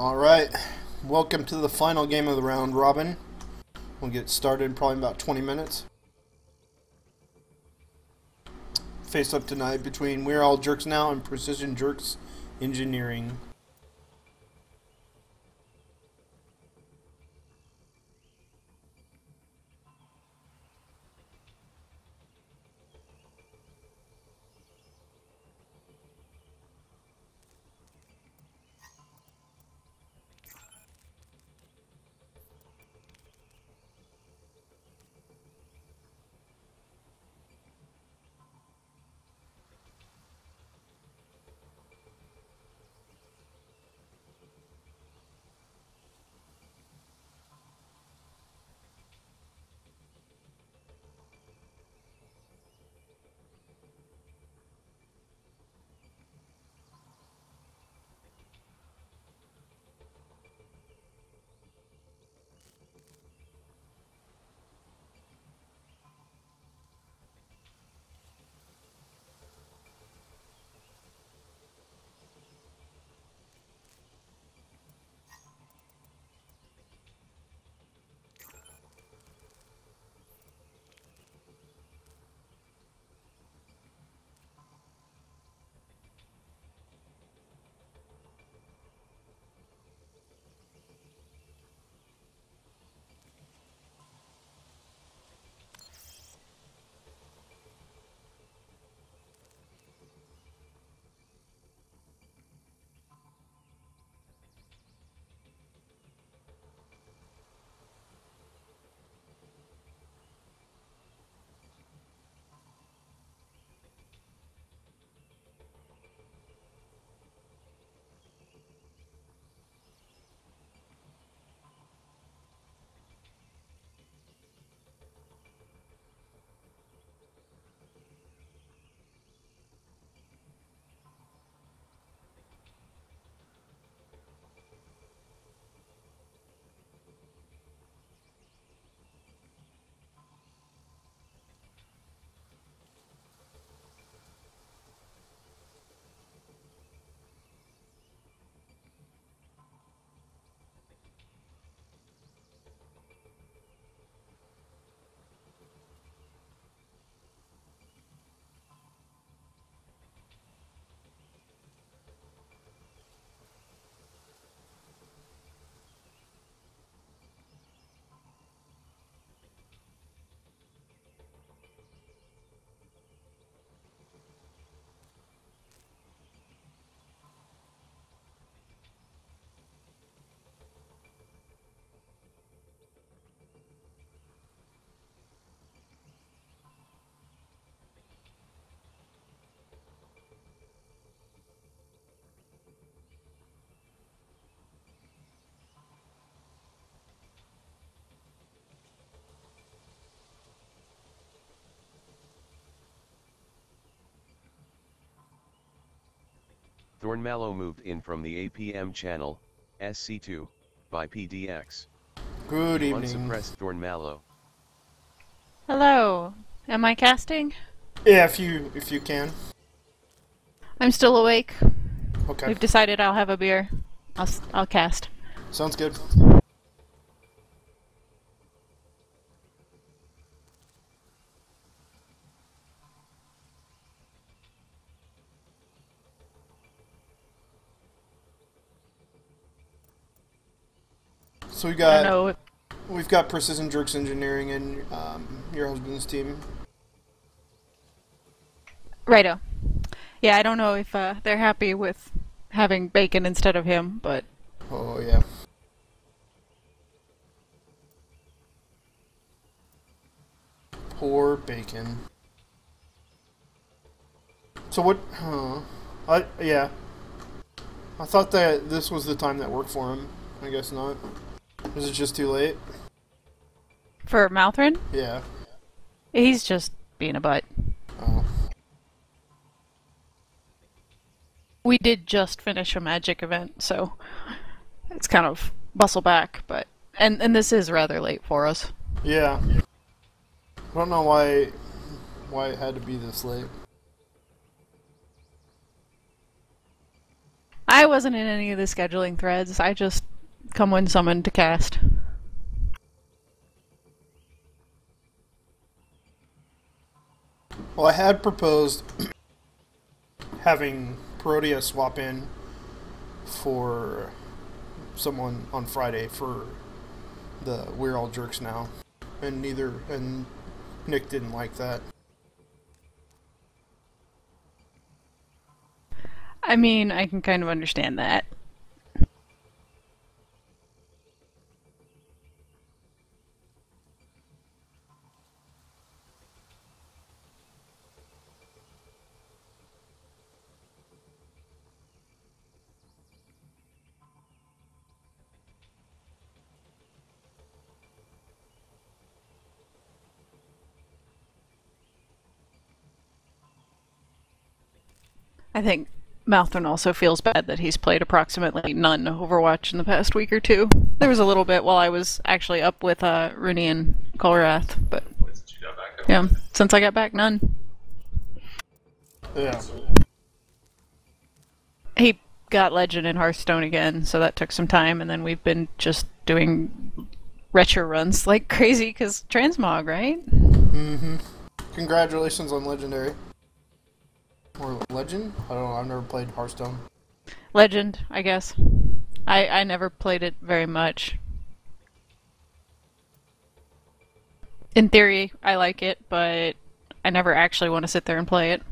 All right, welcome to the final game of the round robin. We'll get started in probably about 20 minutes. Face up tonight between We're All Jerks Now and Precision Jerks Engineering. Thornmallow moved in from the APM channel, SC2, by PDX. Good evening. Unsuppressed Thornmallow. Hello. Am I casting? Yeah, if you if you can. I'm still awake. Okay, We've decided I'll have a beer. I'll, s- I'll cast. sounds good. So we got don't know. if- we've got Precision Jerks Engineering and um, your husband's team. Righto. Yeah, I don't know if uh, they're happy with having bacon instead of him, but Oh yeah. Poor bacon. So what? Huh? I yeah. I thought that this was the time that worked for him. I guess not. Was it just too late? for Malthrin, Yeah. he's just being a butt. Oh. We did just finish a magic event, so it's kind of bustle back, but and and this is rather late for us. Yeah. I don't know why why it had to be this late. I wasn't in any of the scheduling threads. I just come when summoned to cast. Well, I had proposed having Perodia swap in for someone on Friday for the We're All Jerks Now, and neither and Nick didn't like that. I mean, I can kind of understand that. I think Malthrin also feels bad that he's played approximately none Overwatch in the past week or two. There was a little bit while I was actually up with uh, Rooney and Colrath, but Since you got back, yeah, since I got back, none. Yeah. He got Legend in Hearthstone again, so that took some time, and then we've been just doing retro runs like crazy because transmog, right? Mm-hmm. Congratulations on Legendary. Or Legend? I don't know. I've never played Hearthstone. Legend, I guess. I I never played it very much. In theory, I like it, but I never actually want to sit there and play it.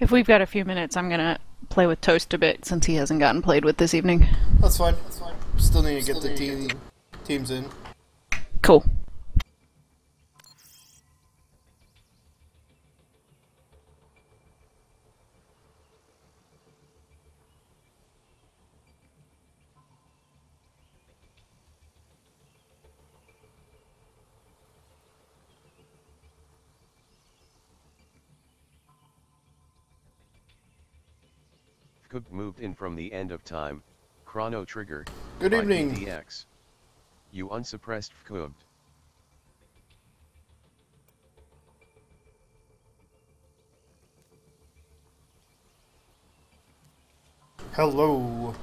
If we've got a few minutes, I'm gonna play with Toast a bit since he hasn't gotten played with this evening. That's fine. That's fine. Still need to get the team teams in. Cool. Cook moved in from the end of time. Chrono Trigger. Good evening. PDX. You unsuppressed Fkubed. Hello.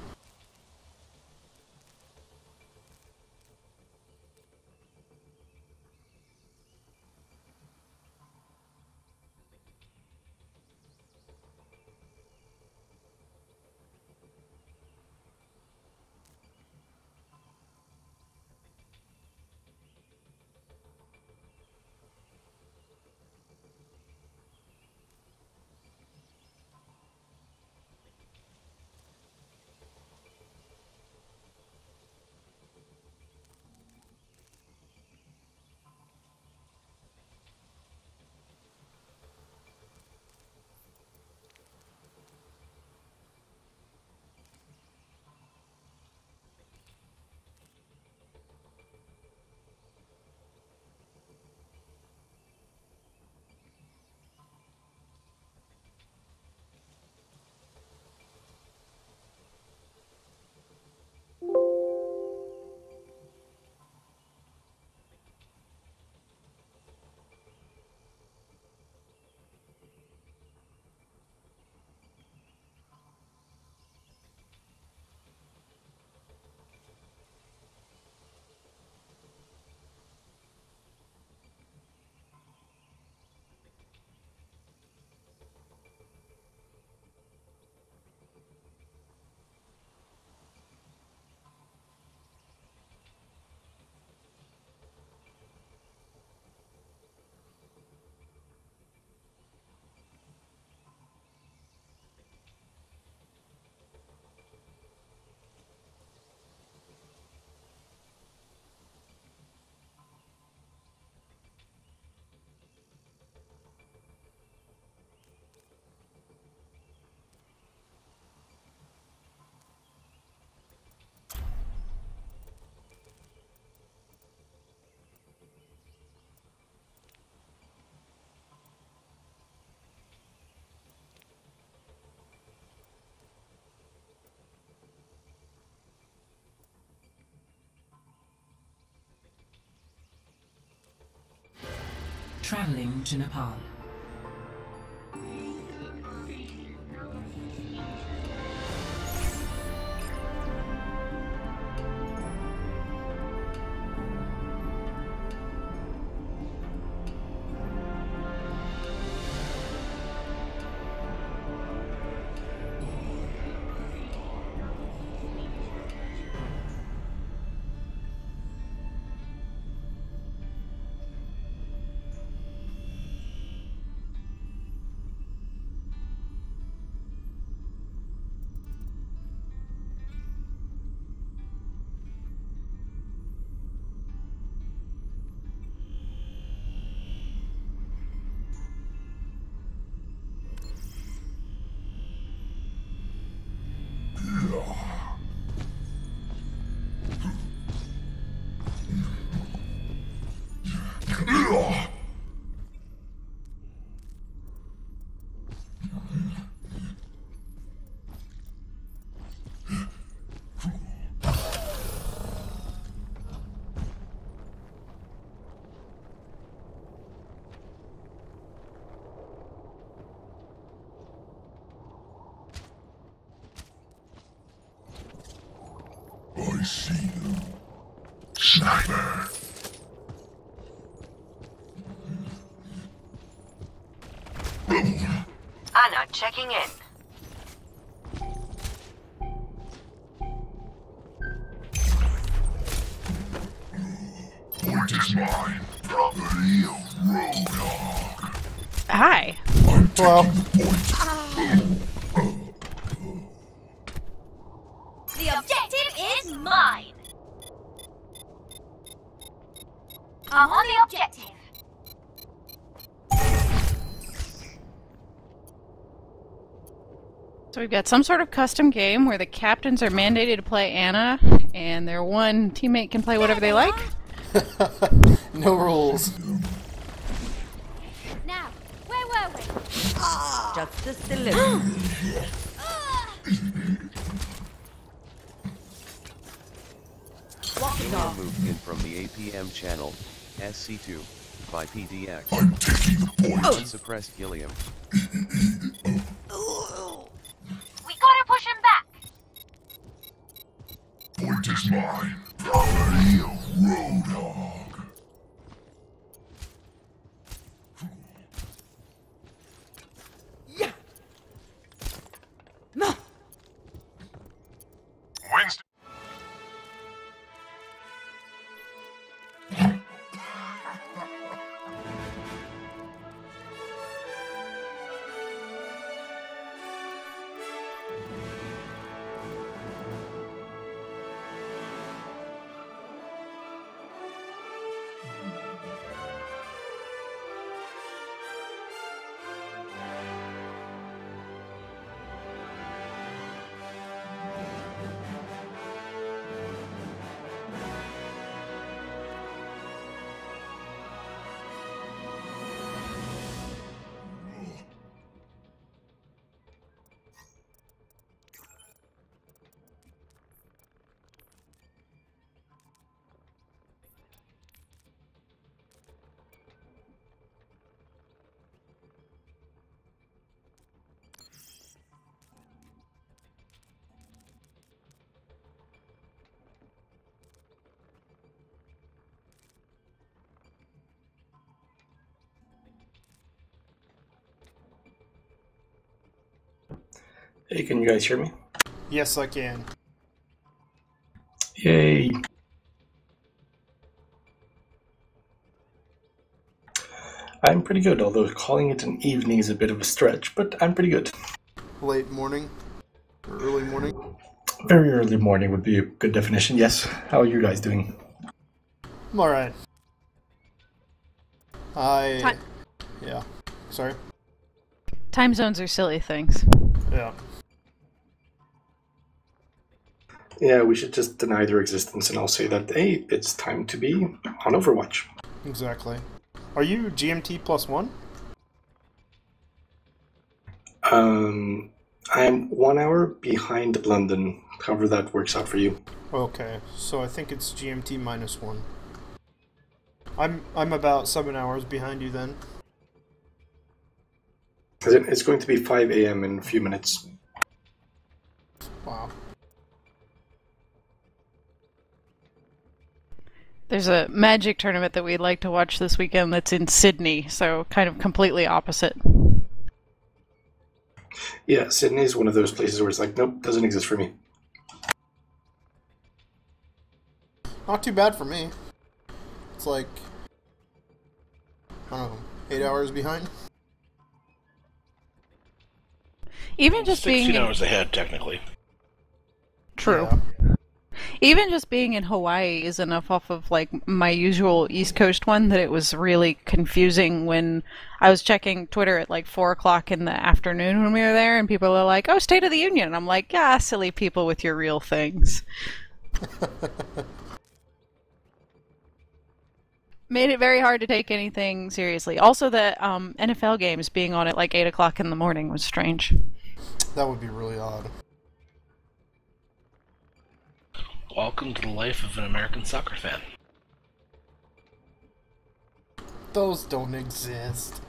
Traveling to Nepal. Anna checking in. Point is mine. Property of Roadhog. Hi. I'm Well. taking the point. The objective is mine. I'm on the objective. So we've got some sort of custom game where the captains are mandated to play Ana, and their one teammate can play whatever they like. No rules. Now, where were we? Justice delivered. Email moved in from the APM channel, SC2, by PDX. I'm taking the point. Unsuppressed Gilliam. mine. Hey, can you guys hear me? Yes, I can. Yay! I'm pretty good, although calling it an evening is a bit of a stretch, but I'm pretty good. Late morning early morning. Very early morning would be a good definition, yes. How are you guys doing? I'm all right. I Ti- yeah. Sorry. Time zones are silly things. Yeah. Yeah, we should just deny their existence and I'll say that, hey, it's time to be on Overwatch. Exactly. Are you GMT plus one? Um, I'm one hour behind London, however that works out for you. Okay, so I think it's GMT minus one. I'm I'm about seven hours behind you then. It's going to be 5 a.m. in a few minutes. Wow. There's a magic tournament that we'd like to watch this weekend that's in Sydney, so kind of completely opposite. Yeah, Sydney is one of those places where it's like, nope, doesn't exist for me. Not too bad for me. It's like I don't know, eight hours behind. Even just being 16 in, hours ahead, technically. true. Yeah. Even just being in Hawaii is enough off of like my usual East Coast one that it was really confusing when I was checking Twitter at like four o'clock in the afternoon when we were there, and people are like, "Oh, State of the Union." I'm like, "Yeah, silly people with your real things." Made it very hard to take anything seriously. Also, the um, NFL games being on at like eight o'clock in the morning was strange. That would be really odd. Welcome to the life of an American soccer fan. Those don't exist.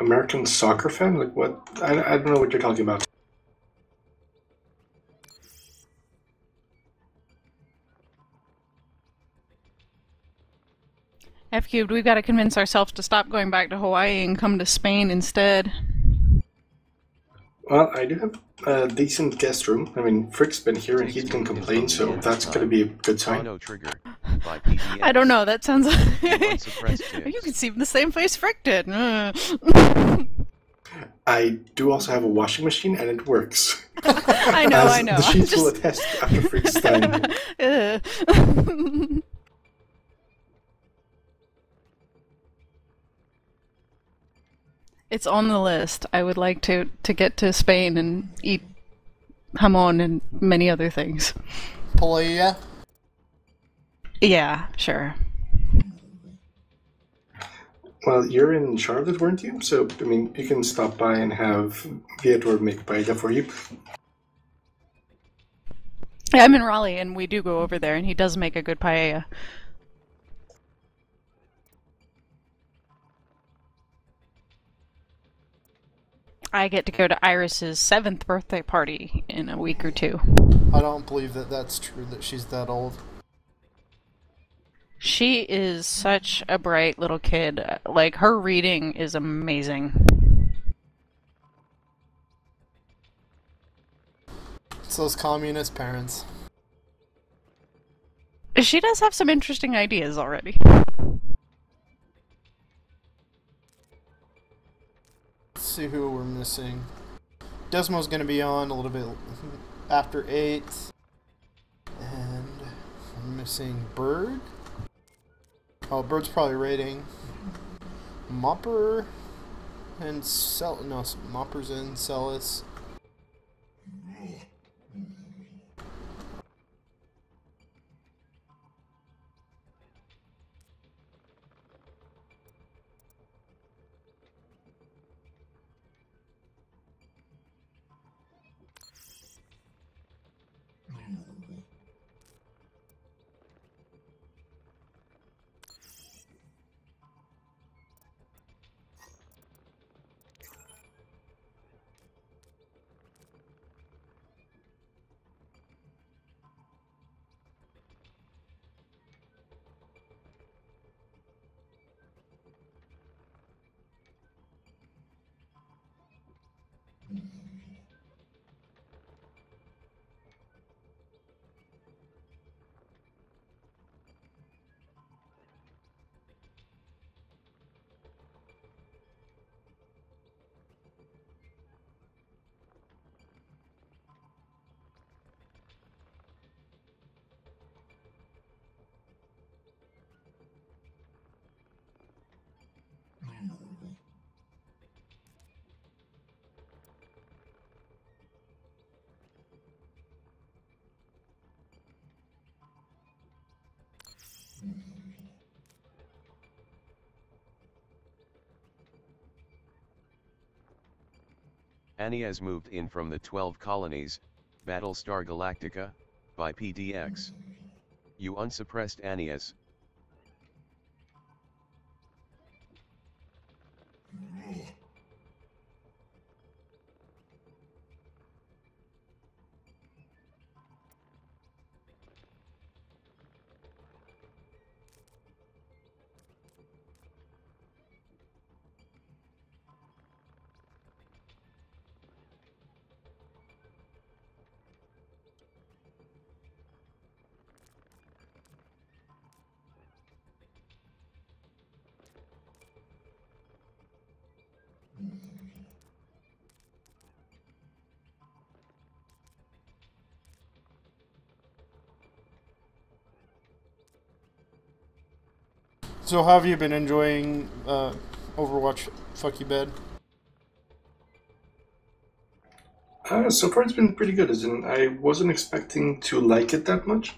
American soccer fan? Like what? I, I don't know what you're talking about. F cubed, we've got to convince ourselves to stop going back to Hawaii and come to Spain instead. Well, I do have a decent guest room. I mean, Frick's been here and he didn't complain, so that's going to be a good sign. Auto trigger by PDX. I don't know. That sounds. Unsuppressed you can see the same face Frick did. Uh. I do also have a washing machine and it works. I know. As I know. The I'm sheets will just- attest after Frick's time. It's on the list. I would like to to get to Spain and eat jamon and many other things. Paella? Yeah, sure. Well, you're in Charlotte, weren't you? So, I mean, you can stop by and have Viator make paella for you. Yeah, I'm in Raleigh, and we do go over there, and he does make a good paella. I get to go to Iris's seventh birthday party in a week or two. I don't believe that that's true that she's that old. She is such a bright little kid. Like, her reading is amazing. It's those communist parents. She does have some interesting ideas already. See who we're missing. Desmo's gonna be on a little bit after 8. And we're missing Bird. Oh, Bird's probably raiding. Mopper and Cell. No, Mopper's in Celis. Annie has moved in from the 12 colonies, Battlestar Galactica, by PDX. You unsuppressed Anias. So, how have you been enjoying uh, Overwatch? F cubed. Uh, so far, it's been pretty good. As in, I wasn't expecting to like it that much,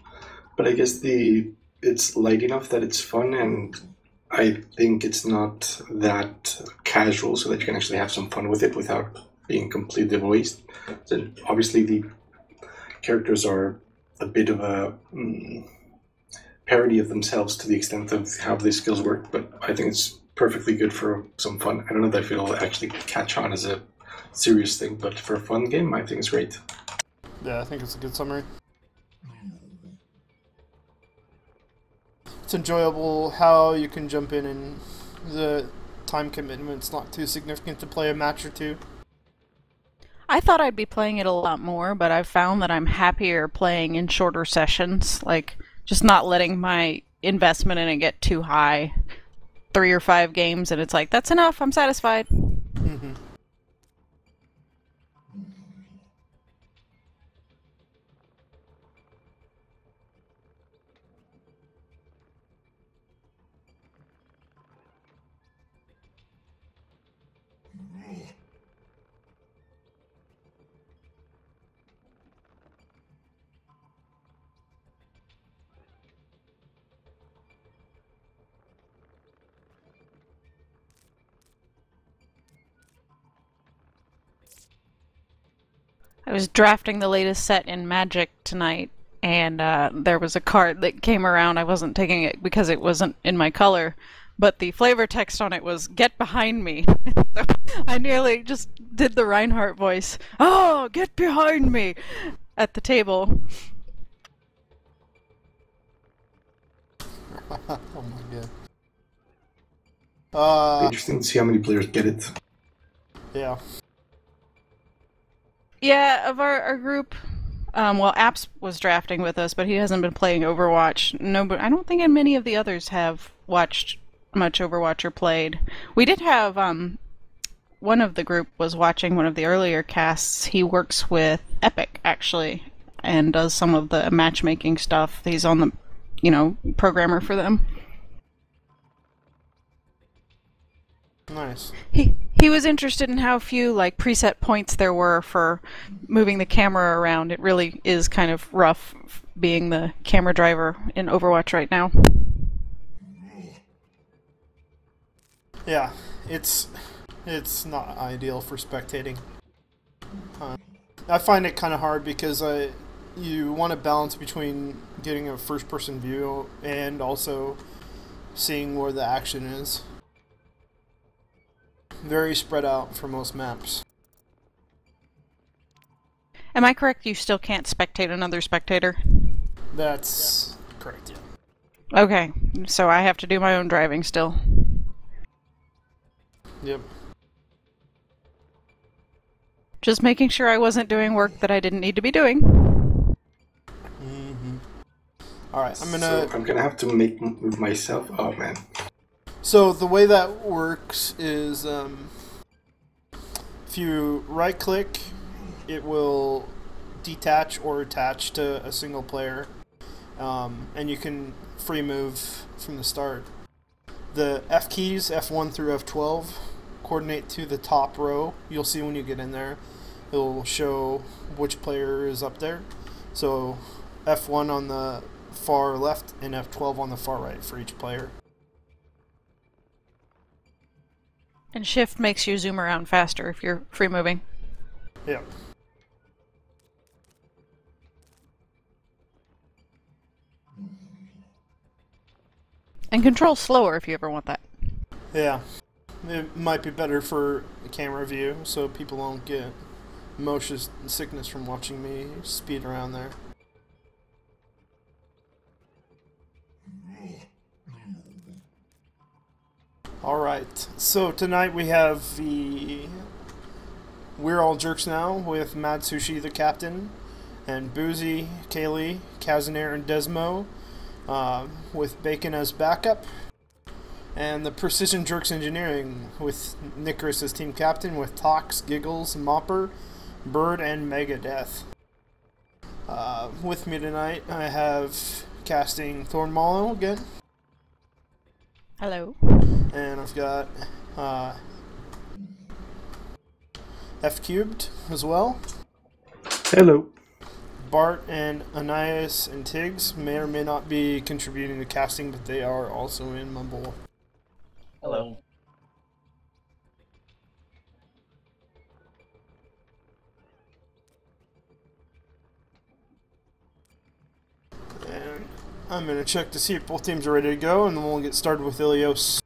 but I guess the it's light enough that it's fun, and I think it's not that casual, so that you can actually have some fun with it without being completely waste. So obviously, the characters are a bit of a mm, parody of themselves to the extent of how the skills work, but I think it's perfectly good for some fun. I don't know if it'll actually catch on as a serious thing, but for a fun game, I think it's great. Yeah, I think it's a good summary. It's enjoyable how you can jump in and the time commitment's not too significant to play a match or two. I thought I'd be playing it a lot more, but I've found that I'm happier playing in shorter sessions, like just not letting my investment in it get too high. Three or five games, and it's like, that's enough, I'm satisfied. hmm I was drafting the latest set in Magic tonight, and uh, there was a card that came around. I wasn't taking it because it wasn't in my color, but the flavor text on it was "Get behind me." so I nearly just did the Reinhardt voice. Oh, get behind me! At the table. oh my god. Uh, Interesting to see how many players get it. yeah. Yeah, of our, our group. Um, well, Apps was drafting with us, but he hasn't been playing Overwatch. No, but I don't think many of the others have watched much Overwatch or played. We did have um, one of the group was watching one of the earlier casts. He works with Epic actually, and does some of the matchmaking stuff. He's on the, you know, programmer for them. Nice. He he was interested in how few like preset points there were for moving the camera around. It really is kind of rough being the camera driver in Overwatch right now. Yeah, it's it's not ideal for spectating. Uh, I find it kind of hard because I you want to balance between getting a first person view and also seeing where the action is. Very spread out for most maps. Am I correct? You still can't spectate another spectator. That's correct. Yeah. Okay, so I have to do my own driving still. Yep. Just making sure I wasn't doing work that I didn't need to be doing. Mm -hmm. All right, I'm gonna. I'm gonna have to make move myself. Oh man. So the way that works is, um, if you right click, it will detach or attach to a single player, um, and you can free move from the start. The F keys, F1 through F12, coordinate to the top row. You'll see when you get in there. It'll show which player is up there. So F1 on the far left and F12 on the far right for each player. And shift makes you zoom around faster if you're free moving. Yeah. And control slower if you ever want that. Yeah. It might be better for the camera view so people don't get motion sickness from watching me speed around there. Alright, so tonight we have the We're All Jerks Now with Mad Sushi the captain, and Boozy, Kaylee, Kazanair, and Desmo uh, with Bacon as backup, and the Precision Jerks Engineering with Nicholas as team captain with Tox, Giggles, Mopper, Bird, and Megadeth. Uh, with me tonight, I have casting Thornmallow again, Hello. and I've got uh, F cubed as well. Hello. Bart and Anais and Tiggs may or may not be contributing to casting, but they are also in Mumble. Hello. I'm going to check to see if both teams are ready to go, and then we'll get started with Ilios.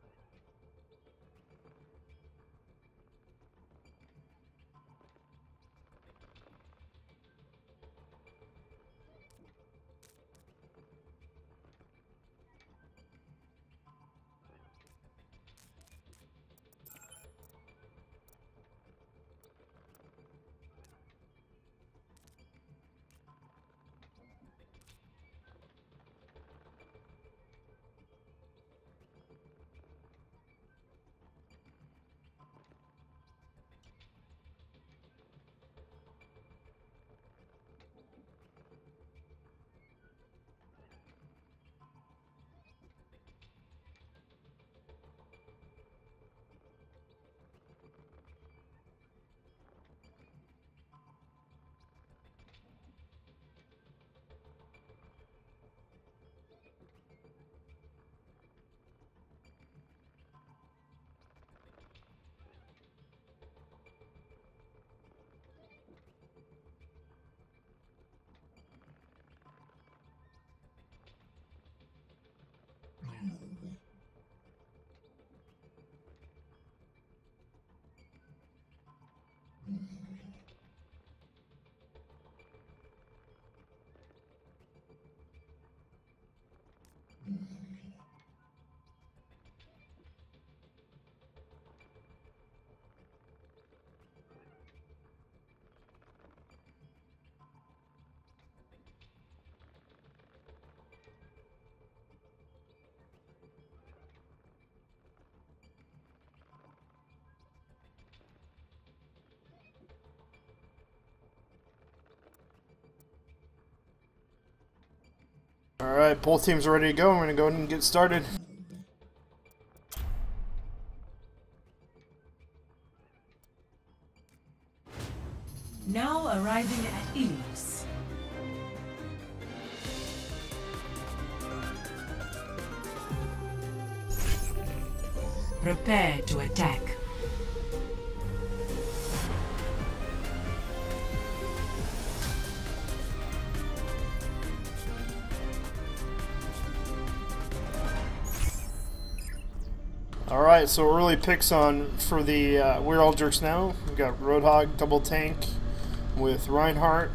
Alright, both teams are ready to go. I'm going to go ahead and get started. Now arriving at Ilios. Prepare to attack. Alright, so early picks on for the uh, We're All Jerks Now. We've got Roadhog double tank with Reinhardt,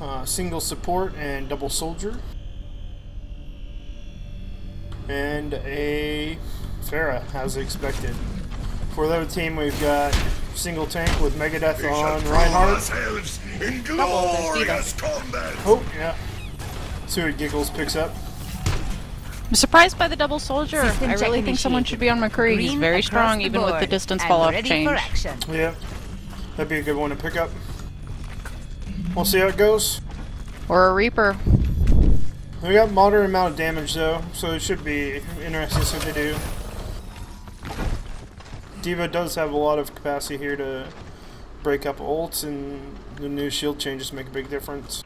uh, single support, and double soldier. And a Pharah, as expected. For the other team, we've got single tank with Megadeth on Reinhardt. ourselves in Uh-oh, glorious combat. Oh, yeah. See what Giggles picks up. I'm surprised by the double soldier. System I really check think someone should be on McCree. He's very strong, the even with the distance I'm fall off change. Yeah. That'd be a good one to pick up. We'll see how it goes. Or a Reaper. We got moderate amount of damage though, so it should be interesting to see what they do. D.Va does have a lot of capacity here to break up ults, and the new shield changes make a big difference.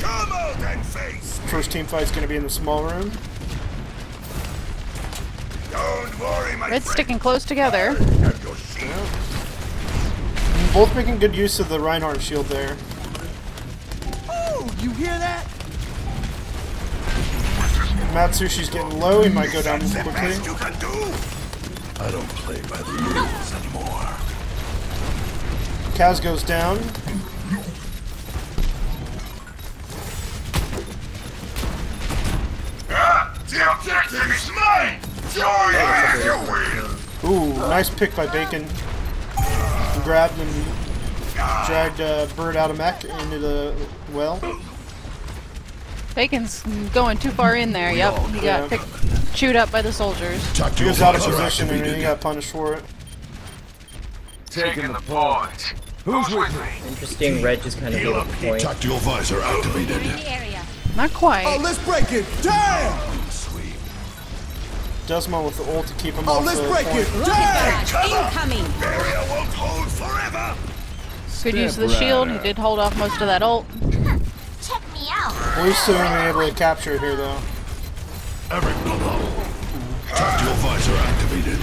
Come out and face. First team fight's gonna be in the small room. Don't worry, my Red's friend. sticking close together. Have. Both making good use of the Reinhardt shield there. Oh, you hear that? Matsushi's getting low. He might go down quickly. you can do. I don't play by the rules anymore. Kaz goes down. Ah, the objective is mine. Join me you will. Ooh, nice pick by Bacon. Grabbed and dragged uh, Bird out of mech into the well. Bacon's going too far in there. Yep, he got picked, chewed up by the soldiers. He was out of position and he got punished for it. Taking the point. Who's with me? Interesting, Red just kind of gave a point. Tactical visor activated. The area. Not quite. Oh, let's break it. Damn! Desmond with the ult to keep him Oh, off let's the break point. it. Damn! Incoming. Barrier won't hold forever. Good use of the shield. He did hold off most of that ult. Check me out. We're still gonna be able to capture it here though. Everyone. Tactical visor activated.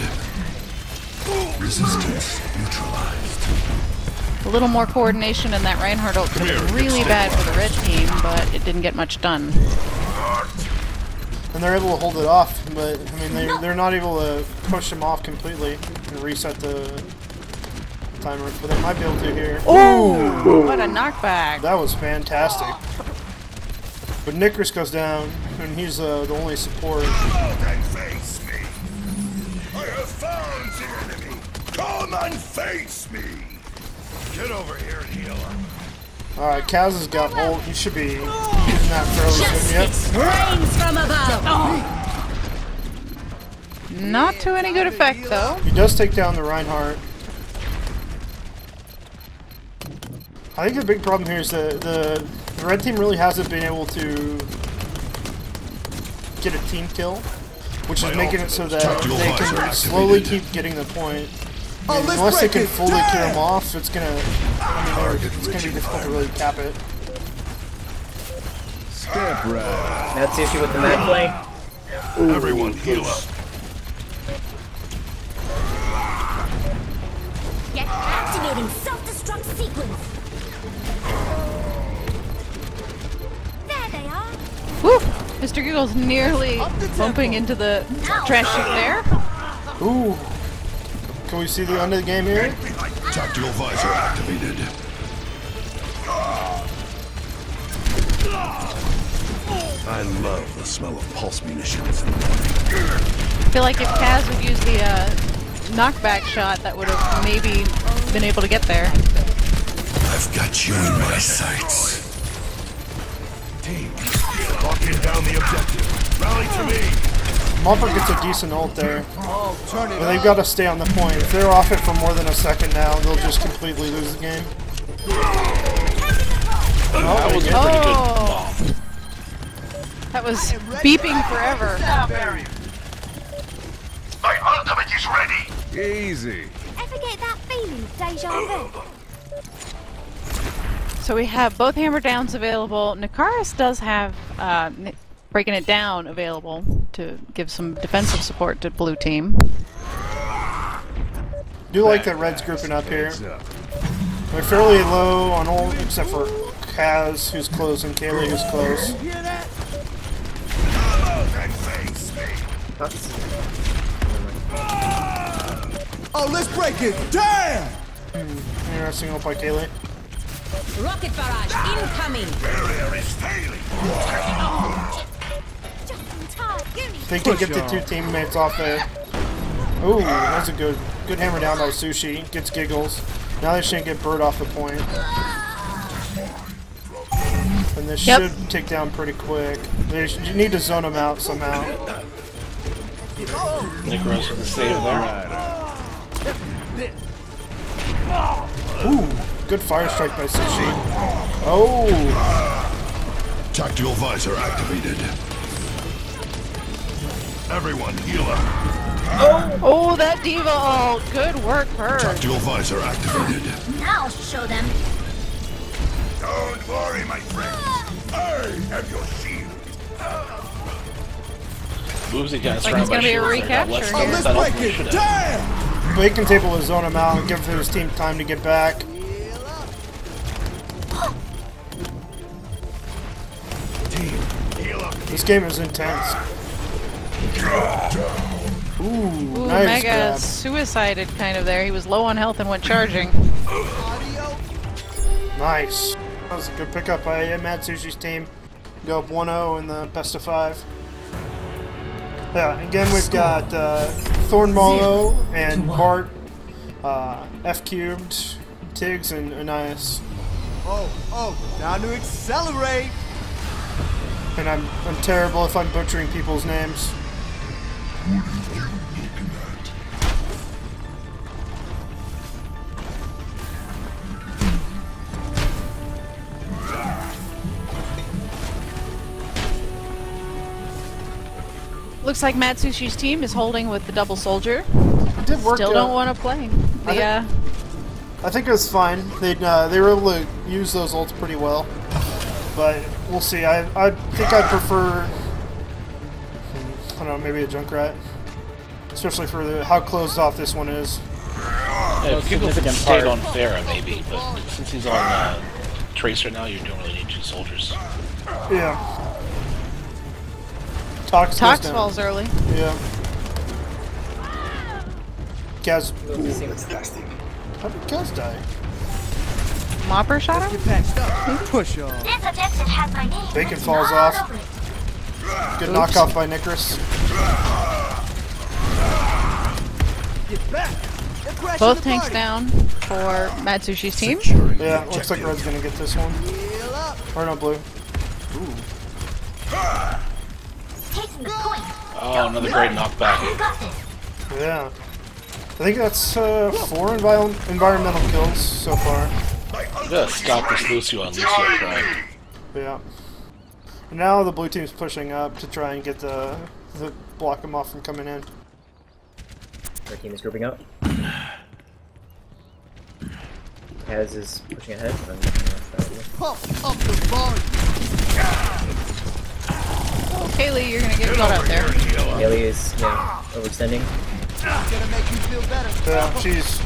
Resistance neutralized. A little more coordination in that Reinhardt ult could have been really bad for the red team, but it didn't get much done. And they're able to hold it off, but I mean they they're not able to push him off completely and reset the timer, but they might be able to here. Oh, what a knockback! That was fantastic. But Nickers goes down, and he's uh, the only support. Come and face me. I have found the enemy. Come and face me. Get over here and heal him. Alright, Kaz has got ult. He should be getting that fairly soon. Yep. Rains from above. Not to any good effect though. He does take down the Reinhardt. I think the big problem here is that the, the red team really hasn't been able to get a team kill, which is making it so that they can slowly keep getting the point. Oh, And let's unless they can it. fully clear Damn! them off, it's gonna, I mean, they're- it's gonna be difficult to really cap it. Scabrap. That's the issue with the mad play. Everyone heal up. Get activating self-destruct sequence. There they are. Woo! Mr. Giggle's nearly bumping into the trash chute there. Ooh. Can we see the end of the game here? Tactical visor activated. I love the smell of pulse munitions in the morning. I feel like if Kaz would use the uh, knockback shot, that would have maybe been able to get there. I've got you in my sights. Team, locking down the objective. Rally to me. Mopper gets a decent ult there. But they've got to stay on the point. If they're off it for more than a second now, they'll just completely lose the game. That was a pretty good Oh! That was beeping forever. My ultimate is ready. Easy. Ever get that feeling of deja vu? So we have both hammer downs available. Nakaris does have uh, breaking it down available to give some defensive support to blue team. Do like that Reds grouping up here. They're fairly low on all except for Kaz, who's close, and Kaylee, who's close. Come and face me. Oh, let's break it. Damn! Interesting ult by Kaylee. Rocket barrage incoming. Barrier is failing. They can get the two teammates off there. Ooh, that's a good good hammer down by Sushi. Gets giggles. Now they should get Bird off the point. And this Yep. should take down pretty quick. They sh- you need to zone them out somehow. Nick Rose with the save there. Ooh, good fire strike by Sushi. Oh, Tactical visor activated. Everyone heal up. Oh, oh that D.Va ult! Good work, Bird. Tactical visor activated. Now show them. Don't worry, my friend. I have your shield. Boozy got Like it's gonna be a shields there, got recapture less here. Oh, than let's that break it. should. Damn! Bacon's able to zone him out and give his team time to get back. Team, heal up. This game is intense. Ooh, Ooh, nice Mega grab. suicided kind of there. He was low on health and went charging. Nice. That was a good pickup by Matsushi's team. Go up 1-0 in the best of five. Yeah, again we've got uh, Thornmallow and Bart, uh, F cubed, Tiggs, and Ananias. Oh, oh, now to accelerate. And I'm I'm terrible if I'm butchering people's names. Looks like Matsushi's team is holding with the double soldier. did work Still don't want to play. I The, uh, I think it was fine. They uh, they were able to use those ults pretty well, but we'll see. I I think I prefer I don't know maybe a Junkrat, especially for the, how closed off this one is. Yeah, if you could go stayed on Pharah, maybe, but since he's on uh, Tracer now, you don't really need two soldiers. Yeah. Tox, Tox goes down. falls early. Yeah. Kaz. Ooh, that's nasty. How did Kaz die? Mopper shot him? Push on. This objective has my name. Bacon falls all off. Over it. Good Oops. knockoff by Nikris. Get back. They're crashing Both tanks down for Matsushi's team. Yeah, looks like Red's gonna get this one. Heal up. Or no, blue. Taking. Oh, another great knockback. You got this. Yeah. I think that's uh, four envi- environmental kills so far. You gotta stop this Lucio on Lucio Prime. Yeah. Now the blue team's pushing up to try and get the, the block them off from coming in. Our team is grouping up. Kaz is pushing ahead. I'm Pump up the volume. Oh, Kaylee, you're gonna get caught out there. Haley is yeah, overextending. Gonna make you feel better. Yeah, she's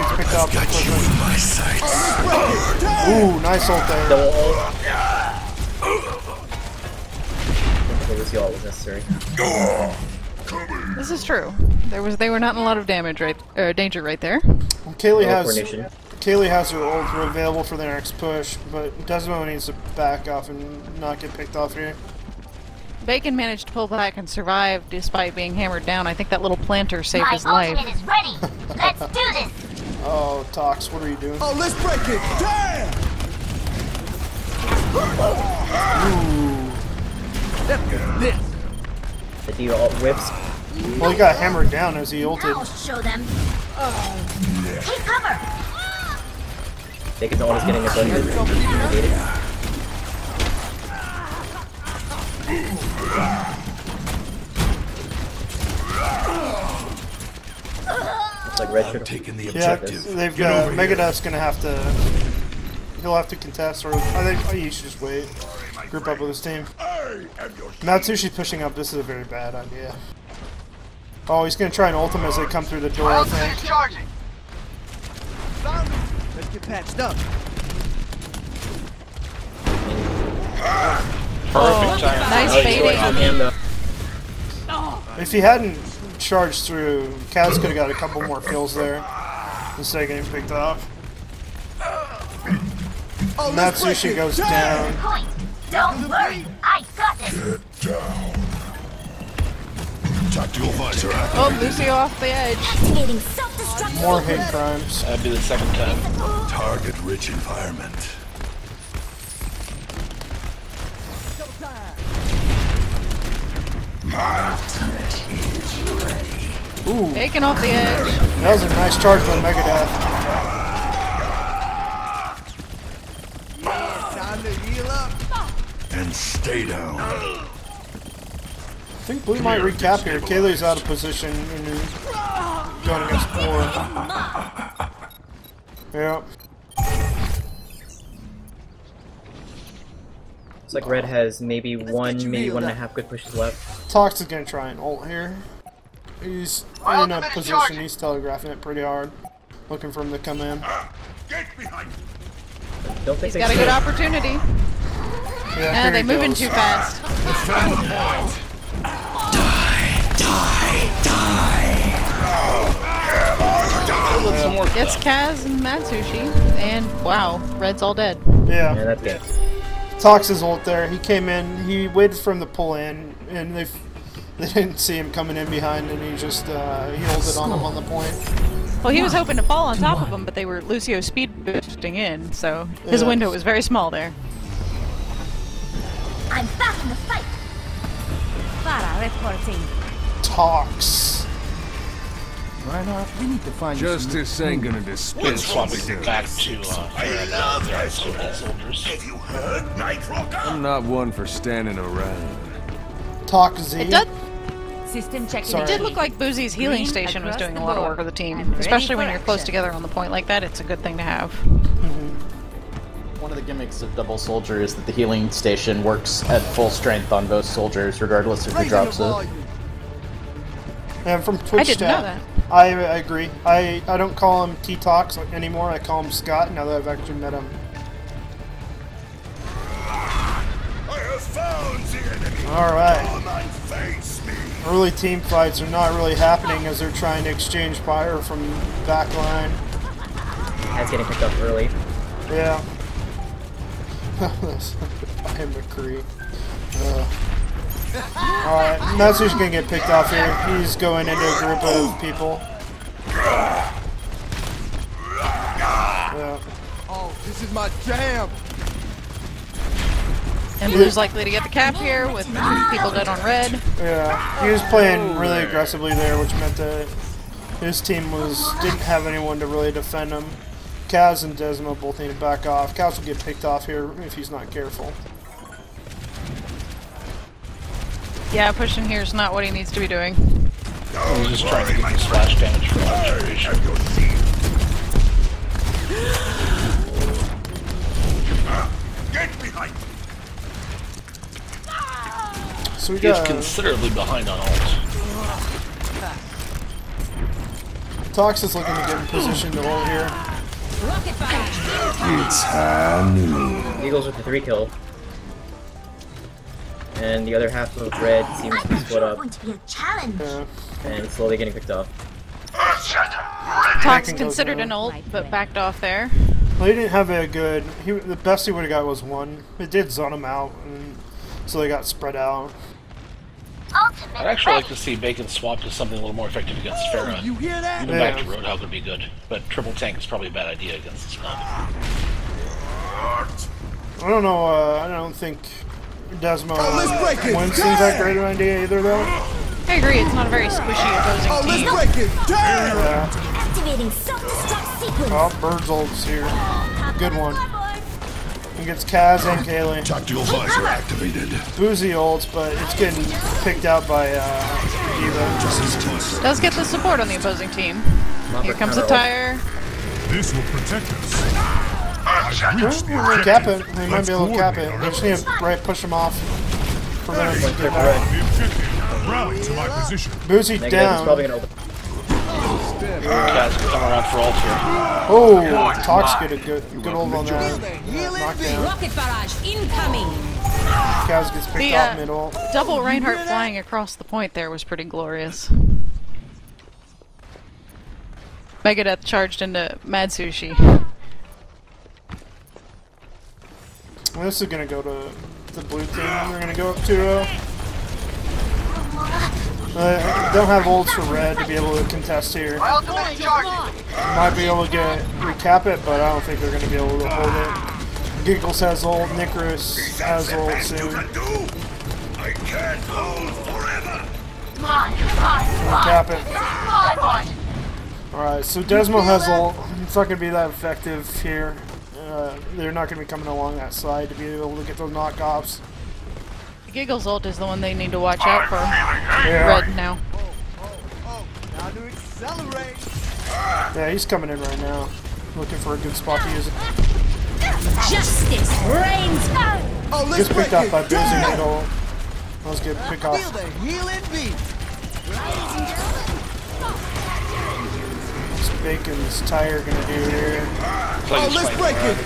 gets picked up. my sights. Oh, let's break it. Damn. Ooh, nice ult there. Double ult. Don't think Lucio ult was necessary. This is true. There was they were not in a lot of damage right uh, danger right there. Well, Kaylee No has. Kaylee has her ult available for the next push, but Desmo needs to back off and not get picked off here. Bacon managed to pull back and survive despite being hammered down. I think that little planter saved My his life. ultimate is ready. Let's do this. Oh, Tox, what are you doing? Oh, let's break it. Damn. The D ult whips. Well, he got hammered down as he I'll ulted. show them. Take cover. Bacon's ult is getting abundant. Negated. Looks like Red should have Taking the objective. Yeah, objective. they've Get got over here. Megadeth's gonna have to. He'll have to contest, or I think oh, you should just wait. Group up with his team. I Matsushi's pushing up. This is a very bad idea. Oh, he's gonna try and ult him as they come through the door. I think. Let's get patched up. Perfect oh, time. nice Oh, baiting. on him. If he hadn't charged through, Kaz could have got a couple more kills there instead of getting picked off. Oh, let's Matsushi goes Damn. down. Point. Don't worry. I got this. Get down. Tactical visor active. Oh, Lucio off the edge. Activating self-destruct. More hate crimes. That'd be the second time. Target-rich environment. My ultimate is ready. Ooh. Taking off the edge. That was a nice charge by Megadeth. Time to heal up. And stay down. I think Blue might recap here. Kaylee's out of position and is going against four. Yeah. Looks like Red has maybe one, maybe healed one and a up. half good pushes left. Tox is gonna try and ult here. He's in a position, he's telegraphing it pretty hard. Looking for him to come in. Get behind. Don't think they Got a good opportunity. Yeah, uh, they're moving too fast. Die! Die! Die! It's Kaz and Matsushi, and wow, Red's all dead. Yeah. Yeah, that's good. Tox is ult there. He came in. He waited for him to pull in, and they they didn't see him coming in behind, and he just uh, he it on him on the point. Well, he was hoping to fall on top of him, but they were Lucio speed boosting in, so his yeah. window was very small there. I'm back in the fight. Para reporting. Tox. Reinhardt, we need to find Justice ain't gonna dispense swap with it back to uh, Pharah now. They're soldiers. Have you heard, Nightrocker? I'm not one for standing around. Tox Z. It did, System checking. Sorry. it did look like Boozy's healing Green station was doing a lot of work for the team, And ready especially when you're close action. together on the point like that. It's a good thing to have. One of the gimmicks of Double Soldier is that the healing station works at full strength on both soldiers, regardless of who drops it. volume. And from Twitch didn't know chat, that. I, I agree. I, I don't call him T Tox anymore. I call him Scott now that I've actually met him. I have found the enemy. All right. Come and face me. Early team fights are not really happening as they're trying to exchange fire from back line. That's getting picked up early. Yeah. I am McCree. Uh. Alright, Matsu's gonna get picked off here. He's going into a group of people. Yeah. Oh, this is my jam. And Blue's likely to get the cap here with people dead on red. Yeah, he was playing really aggressively there, which meant that his team was didn't have anyone to really defend him. Kaz and Desmo both need to back off. Kaz will get picked off here if he's not careful. Yeah, pushing here is not what he needs to be doing. He's just trying to get the splash damage from observation. Get behind. So we He's got uh, considerably behind on ult. Tox is looking to get in position to hold here. Rocket barrage. It's high noon. Eagles with the three kill. And the other half of red seems to be thought split you up going to be a challenge. And slowly getting picked off. Tox considered an ult, but backed off there. Well, he didn't have a good. He, the best he would have got was one. It did zone him out, and so they got spread out. Ultimate I'd actually like to see Bacon swap to something a little more effective against Pharah. You hear that? Even Yeah. back to Roadhog would be good, but triple tank is probably a bad idea against this comp. I don't know. Uh, I don't think Desmo Oh, let's break it. Win seems like a great idea either, though. I agree, it's not a very squishy opposing Oh, team. let's break it. Damn. Yeah. Activating self-destruct sequence. Oh, Bird's ult's here. Good one. He gets Kaz and Kaylee. Tactical visor activated. Boozy ults, but it's getting picked out by uh, D.Va. Does get the support on the opposing team. Here comes the tire. This will protect us. Well, cap it. They might be able to cap it. They just need to right push him off. Prevent him from getting back. Rally to my position. Boozy Negative is down. Probably gonna open. Kaz can come around for ult here. Oh, Tox get a good, good ult on that. Knockdown. Rocket barrage incoming. Kaz gets picked The uh, mid ult. double Reinhardt flying across the point there was pretty glorious. Megadeth charged into Mad Sushi. This is gonna go to the blue team. We're gonna go up 2 uh, don't have for red to be able to contest here. Might be able to get recap it, but I don't think they're gonna be able to hold it. Giggles has ult, Nicaris has ult soon. I can't hold forever. Recap it. Alright, so Desmo has ult. It's not gonna be that effective here. Uh, they're not gonna be coming along that side to be able to get those knockoffs. Giggles ult is the one they need to watch out for. Yeah. Red now. Now to accelerate. Yeah, he's coming in right now. Looking for a good spot to use it. Justice reigns. Oh, let's Gets break picked up it. by Busy Damn. mid. Let's get pick Feel off. the healing beat. What's Bacon's tire gonna do here? Oh, let's break it.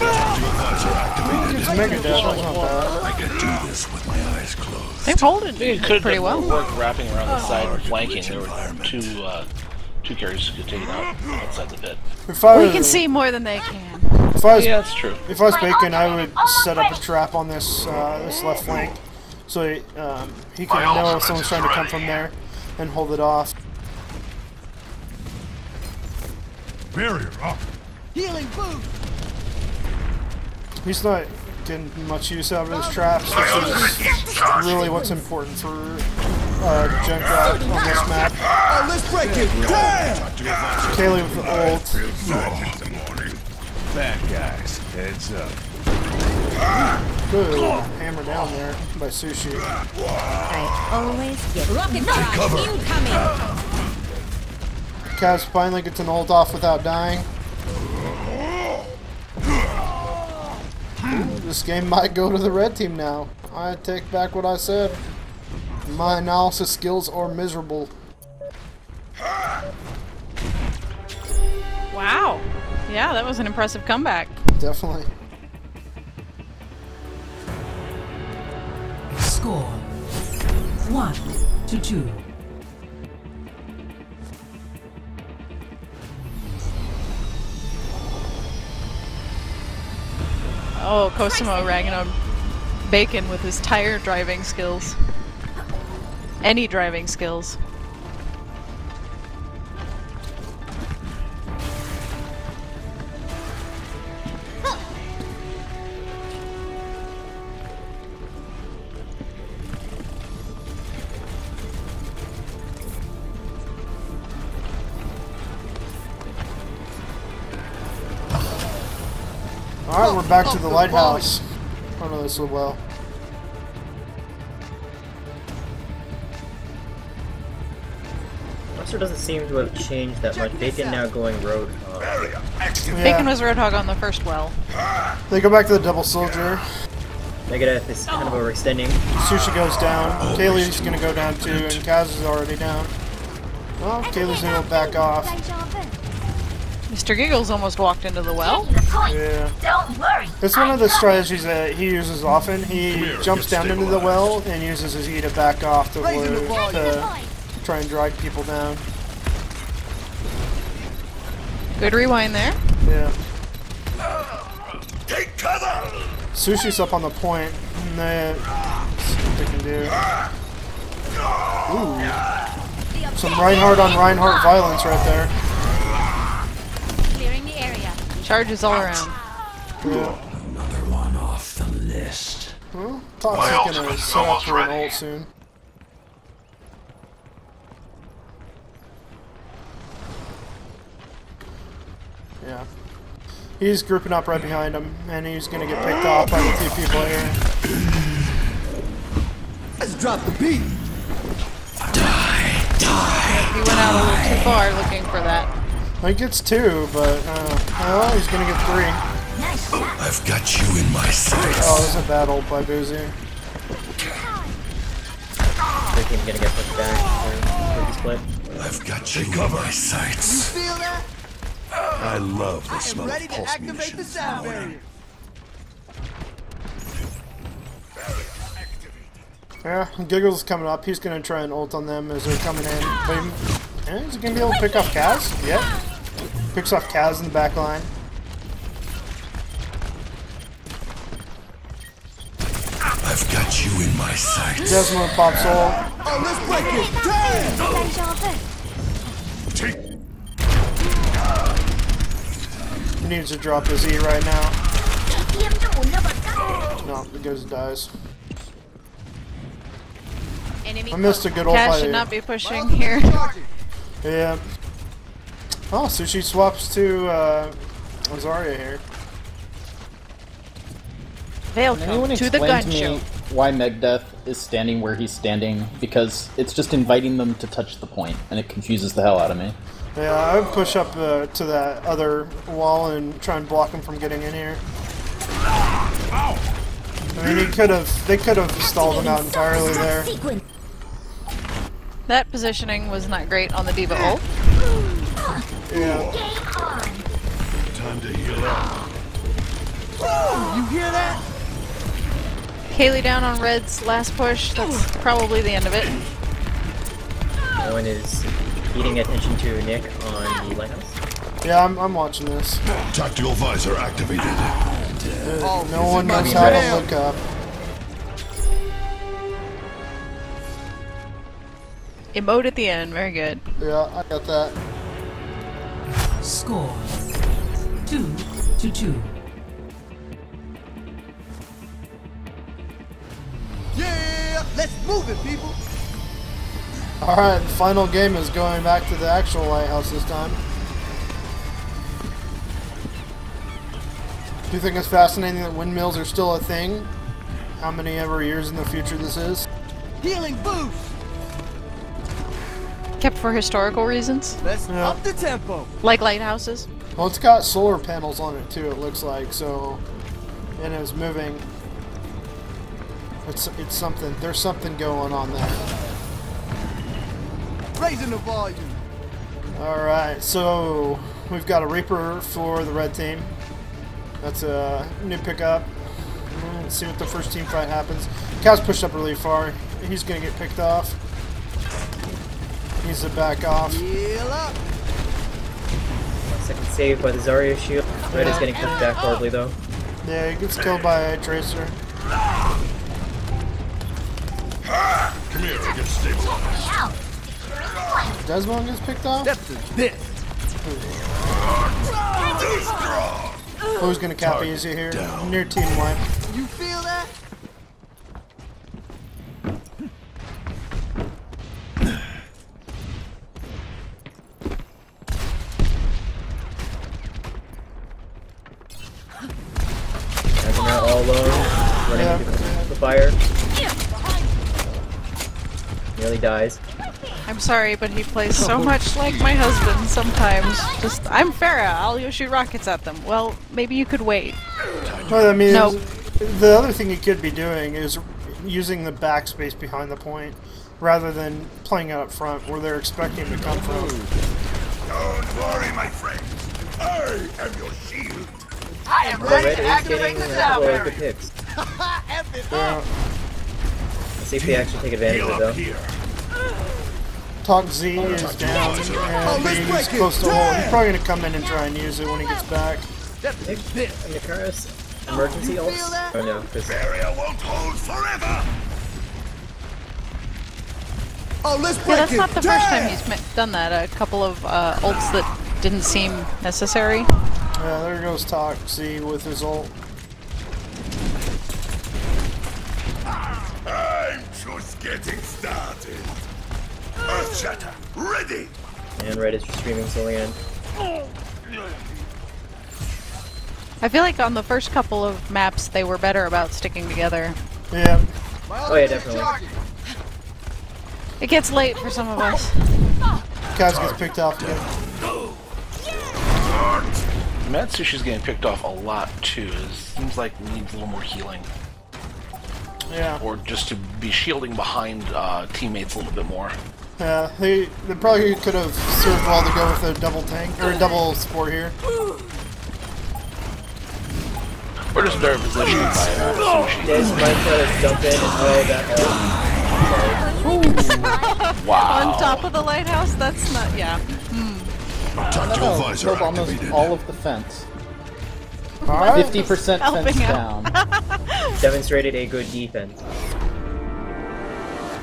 It's Mega Death, that's not bad. I can do this with my eyes closed. They've holding It could have pretty well. work wrapping around the side and flanking. There were two uh, two carries get taken out outside the pit. If I We was, can see more than they can. If I was, Yeah, that's true. If I was Bacon, I would set up a trap on this uh, this left flank, so he, um, he can know if someone's trying to come from there, and hold it off. Barrier up. Healing boost. He's not getting much use out of his traps, which is really what's important for uh, Junkrat on this map. Oh, let's break it. Damn. Kaylee with the ult. Bad guys, heads up. Good hammer down there by Sushi. I always get rocket barrage cover. incoming. Kaz finally gets an ult off without dying. This game might go to the red team now. I take back what I said. My analysis skills are miserable. Wow. Yeah, that was an impressive comeback. Definitely. Score one to two. Oh, Cosimo ragging on Bacon with his tire driving skills. Any driving skills. Alright, we're back to the lighthouse. I know this so well. Monster doesn't seem to have changed that much. Bacon now going road. Uh, Bacon was Roadhog on the first well. They go back to the double soldier. Negative is kind of overextending. Sushi goes down. Kaylee's gonna go down too, and Kaz is already down. Well, Kaylee's gonna back off. Mr. Giggles almost walked into the well. Yeah. Don't worry. It's one of the strategies that he uses often. He jumps down into the well and uses his E to back off to, Raising to volume. try and drag people down. Good rewind there. Yeah. Take cover. Sushi's up on the point. And they, see what they can do. Ooh. Some Reinhardt on Reinhardt violence right there. Clearing the area. Charges all around. Yeah. Another one off the list. Hmm? Well, Toxic gonna set up for an ult soon. Yeah. He's grouping up right behind him, and he's gonna get picked off by the two people here. Let's drop the beat. Die! Die! He went out a little too far looking for that. He gets two, but uh, well, he's gonna get three. I've got you in my sights. Oh, there's a bad ult by Boozy. Bacon gonna get pushed back. split. I've got you in my sights. Feel that? I love the I'm smell ready of to pulse activate the munitions. sound barrier. Yeah, Giggles coming up. He's gonna try and ult on them as they're coming in. But he, yeah, is he gonna be able to pick up Kaz? Yep. Picks off cows in the back line. I've got you in my sights. Desmond pops ult. Oh, let's break it. Damn. He needs to drop his E right now. No, he goes and dies. Enemy I missed a good old Cash by should not be pushing here. Yeah. Oh, so she swaps to uh, Zarya here. Veil Can anyone to the explain gun to me show. why Megdeath is standing where he's standing? Because it's just inviting them to touch the point, and it confuses the hell out of me. Yeah, I would push up uh, to that other wall and try and block him from getting in here. I mean, he could have. They could have stalled him out entirely there. That positioning was not great on the D.Va ult. Yeah. Time to heal up. You hear that? Kaylee down on Red's last push. That's probably the end of it. No one is Eating attention to Nick on the lighthouse. Yeah, I'm, I'm watching this. Tactical visor activated. Uh, no one knows how to look up. Emote at the end, very good. Yeah, I got that. Score two to two. Yeah, let's move it, people. Alright, final game is going back to the actual lighthouse this time. Do you think it's fascinating that windmills are still a thing? How many ever years in the future this is? Healing boost. Kept for historical reasons, Let's Yeah. up the tempo. like lighthouses. Well, it's got solar panels on it too, it looks like, so... And it's moving. It's, it's something, there's something going on there. Raising the volume. Alright, so we've got a Reaper for the red team. That's a new pickup. Mm, Let's see what the first team fight happens. Cow's pushed up really far. He's gonna get picked off. Needs to back off. Heal up. Second save by the Zarya shield. Red is getting pushed back horribly though. Yeah, he gets killed by a Tracer. Come here, get stabilized. Desmond gets picked off? Step to this. Too strong. Who's gonna cap easy here? down. Near team wipe. You feel that? As now all alone, running Yeah. into the fire. Nearly dies. I'm sorry, but he plays so much like my husband sometimes. Just, I'm Pharah, I'll go shoot rockets at them. Well, maybe you could wait. Well, I mean, Nope. the other thing he could be doing is using the backspace behind the point rather than playing out up front where they're expecting him to come from. Don't worry, my friend. I am your shield. I am ready to activate the a couple of good salve. picks. F it Yeah. up. Let's see if they actually take advantage of it up though. Here. Tox Z is down, Oh, and let's he's close to ult. He's probably gonna come in and try and use it when he gets back. Step to this. Nakaris, emergency You feel ults? that? Oh no, 'cause Barrier won't hold forever. Oh, let's Yeah, break that's it. not the first time he's done that. A couple of uh, ults that didn't seem necessary. Yeah, there goes Tox Z with his ult. I'm just getting started. Earth Shatter, ready. and Red is streaming Cillian. I feel like on the first couple of maps they were better about sticking together. Yeah. Oh yeah, definitely. It gets late for some of us. Kaz gets picked off again. Matsushi's getting picked off a lot too. It seems like needs a little more healing. Yeah. Or just to be shielding behind uh, teammates a little bit more. Yeah, they, they probably could have served well to go with a double tank, or a double support here. Or just better positioned by uh, Sushi. Yes, might try to jump in and that Wow. On top of the lighthouse? That's not. Yeah. Tactical visor killed almost activated. all of the fence. Alright. 50% Helping fence out. down. demonstrated a good defense.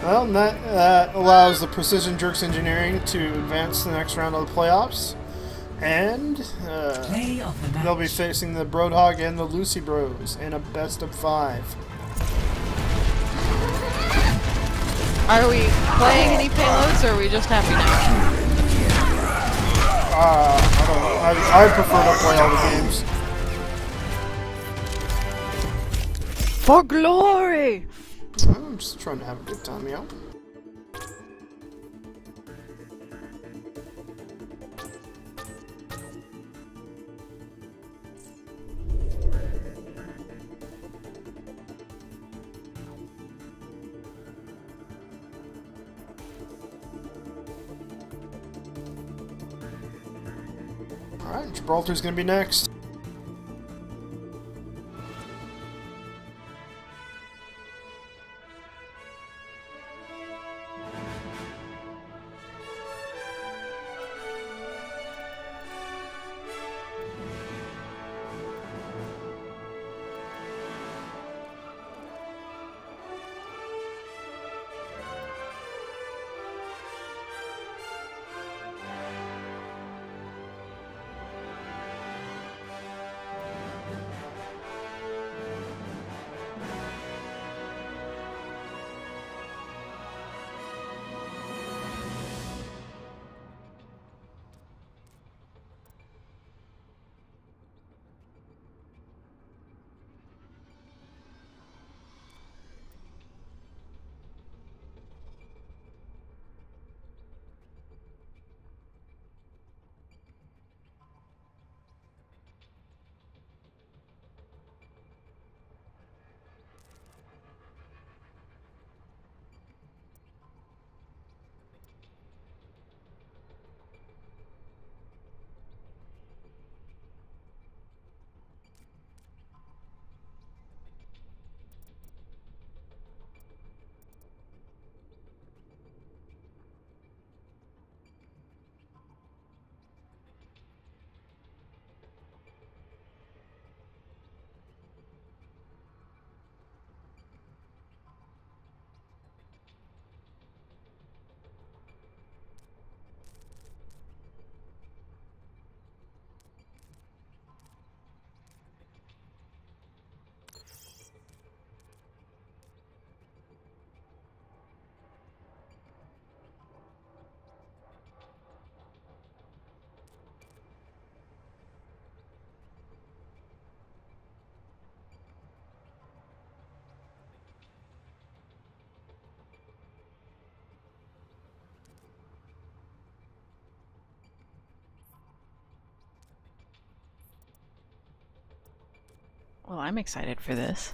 Well, that, that allows the Precision Jerks Engineering to advance to the next round of the playoffs. And uh, Play of the match. they'll be facing the Brodhog and the Luciobros in a best of five. Are we playing any payloads or are we just happy now? Uh, I don't know. I, I prefer to play all the games. For glory! I'm just trying to have a good time, yeah. Alright, Gibraltar's gonna be next. Well, I'm excited for this.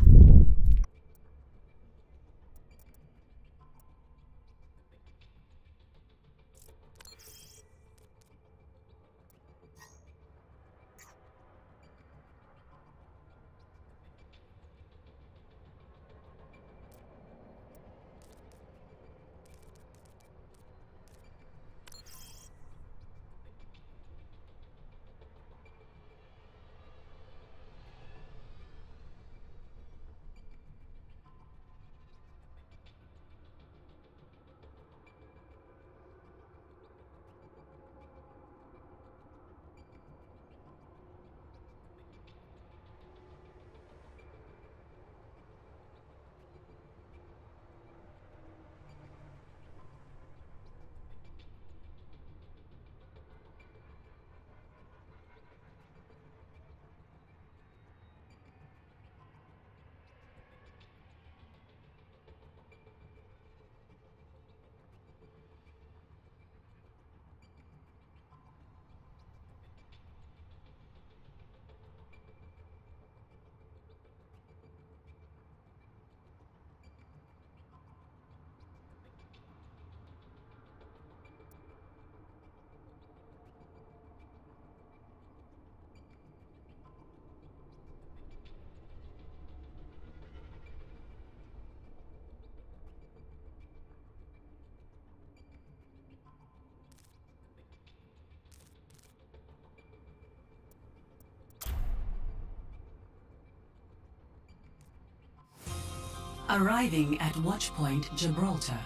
Arriving at Watchpoint Gibraltar.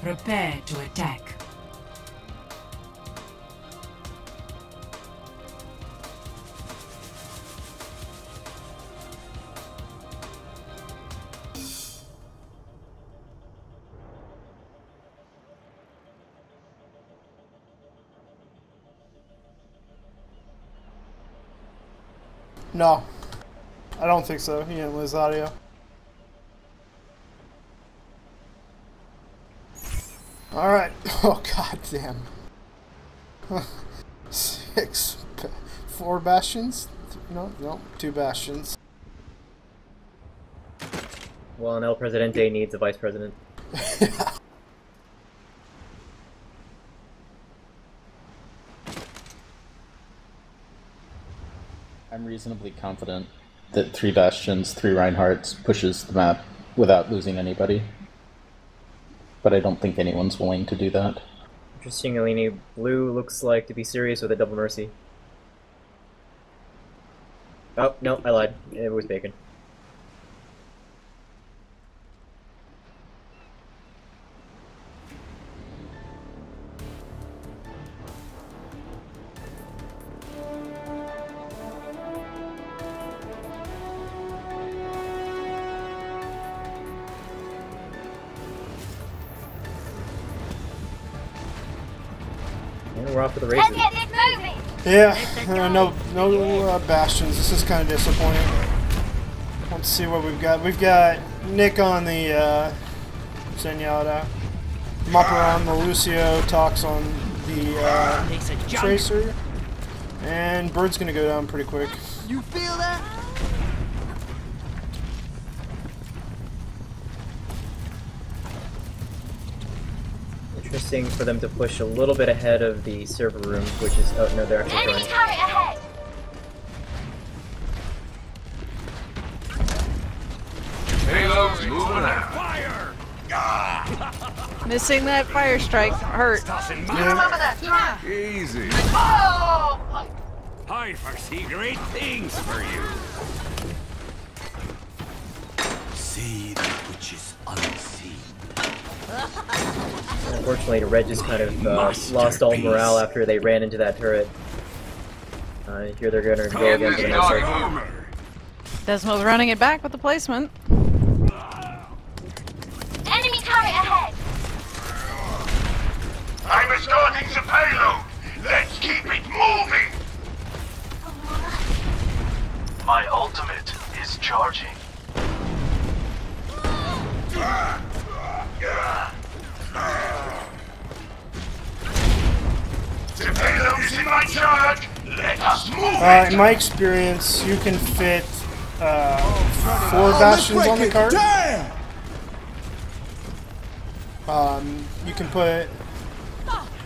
Prepare to attack. I don't think so. He didn't lose audio. Alright. Oh, god damn. Six. Four bastions? No, no. Two bastions. Well, an El Presidente needs a vice president. I'm reasonably confident that three Bastions, three Reinhardts pushes the map without losing anybody. But I don't think anyone's willing to do that. Interesting, Alini. Blue looks like to be serious with a double mercy. Oh, no, I lied. It was bacon. Yeah, uh, no, no uh, bastions. This is kind of disappointing. Let's see what we've got. We've got Nick on the uh, Zenyatta, Mopper on the Lucio, Tox on the uh, Tracer, and Bird's gonna go down pretty quick. You feel that? Interesting for them to push a little bit ahead of the server room, which is oh no, they're actually Enemy turret ahead. Payload's moving out. Fire! Missing that fire strike hurt. Remember that trap. Easy. Oh! I foresee great things for you. See that which is unseen. Unfortunately, Red just kind of uh, lost all morale after they ran into that turret. Uh, here they're gonna go again for the next. Armor. Desmo's running it back with the placement. Enemy turret ahead. I'm escorting the payload. Let's keep it moving. My ultimate is charging. The Uh, in my experience, you can fit uh, four bastions on the cart. Um, you can put.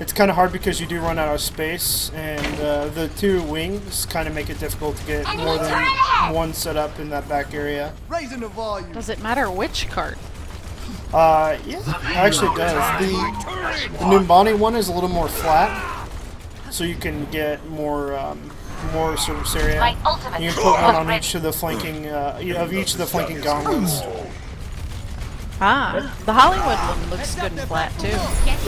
It's kind of hard because you do run out of space, and uh, the two wings kind of make it difficult to get more than one set up in that back area. Raising the volume. Does it matter which cart? Uh, yeah, actually it does. The, the Numbani one is a little more flat, so you can get more um, more surface area. My You can put one on each of the flanking uh, of each of the flanking gauntlets. Ah, the Hollywood one looks good and flat too.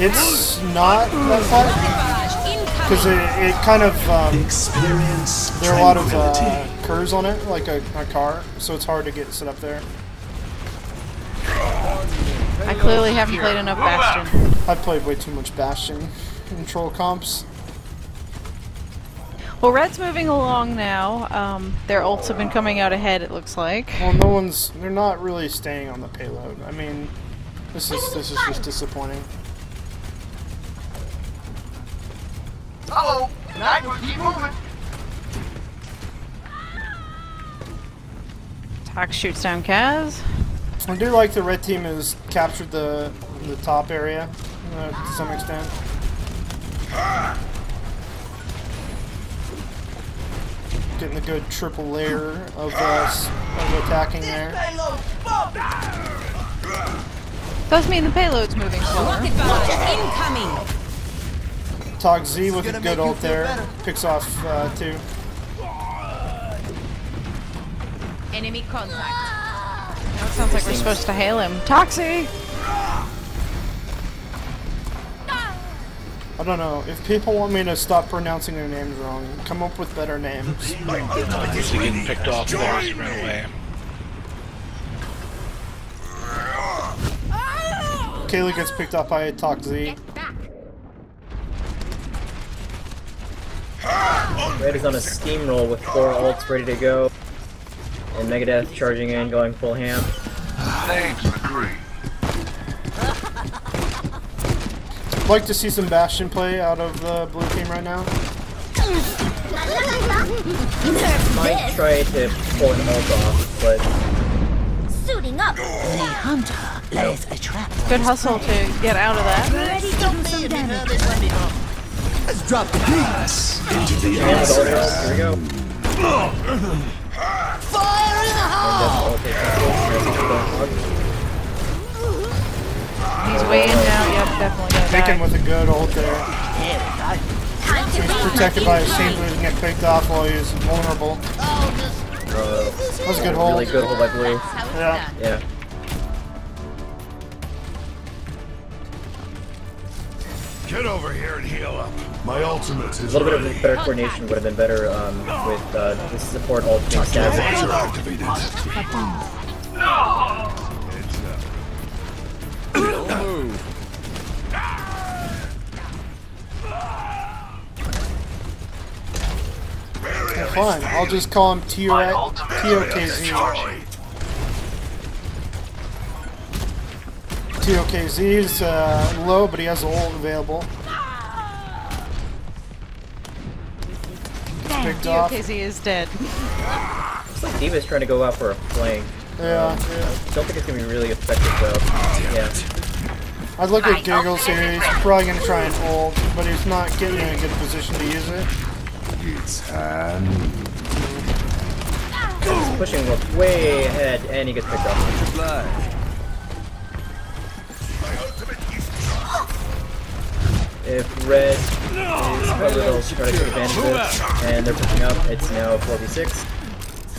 It's not that flat because it, it kind of um, Experience there are a lot of uh, curves on it, like a, a car, so it's hard to get set up there. I clearly haven't played enough Bastion. I've played way too much Bastion control comps. Well, Red's moving along now. Um, their ults have been coming out ahead, it looks like. Well, no one's. They're not really staying on the payload. I mean, this is this is just disappointing. Uh-oh. Now keep moving. Tox shoots down Kaz. I do like the red team has captured the the top area uh, to some extent. Getting a good triple layer of, uh, s- of attacking there. Does mean the payload's moving slower. Incoming. Tox Z with a good ult there. Picks off uh, two. Enemy contact. That sounds like we're supposed to hail him. Toxie! I don't know. If people want me to stop pronouncing their names wrong, come up with better names. He's getting picked off there, he ran away. Kaylee gets picked up by Tox Z. Red is on a steamroll with four ults ready to go. And Megadeth charging in, going full ham. Names agree. I'd like to see some Bastion play out of the blue team right now. Might try to pull an ult off, but Suiting up. The hunter lays a trap. Good hustle to get out of that. Ready to do some damage. Let's drop the beats. into the and with ult answers. out, here we go. Fire in the hole! that's ult takes control. He's way in now. Yep, definitely gonna Taken with a good ult there. He's protected by his team, doesn't get picked off while he's vulnerable. Oh, that was a good hold. Really good hold by Blue. Yeah. Yeah. Get over here and heal up. My ultimate A is little bit of better coordination would have been better um, with uh, the support ult being Laser staggered. activated. Well, fine. I'll just call him TO TOKZ. TOKZ is uh, low, but he has a ult available. Gets picked off. DOKZ is dead. Looks like D.Va's trying to go out for a flank. Yeah. Um, Don't think it's gonna be really effective though. Yeah. I'd look at Giggles here. He's probably going to try and ult, but he's not getting in a good position to use it. It's hand. He's pushing way ahead and he gets picked off. If red is covered, they'll try to take advantage of this. And they're pushing up. It's now 4v6.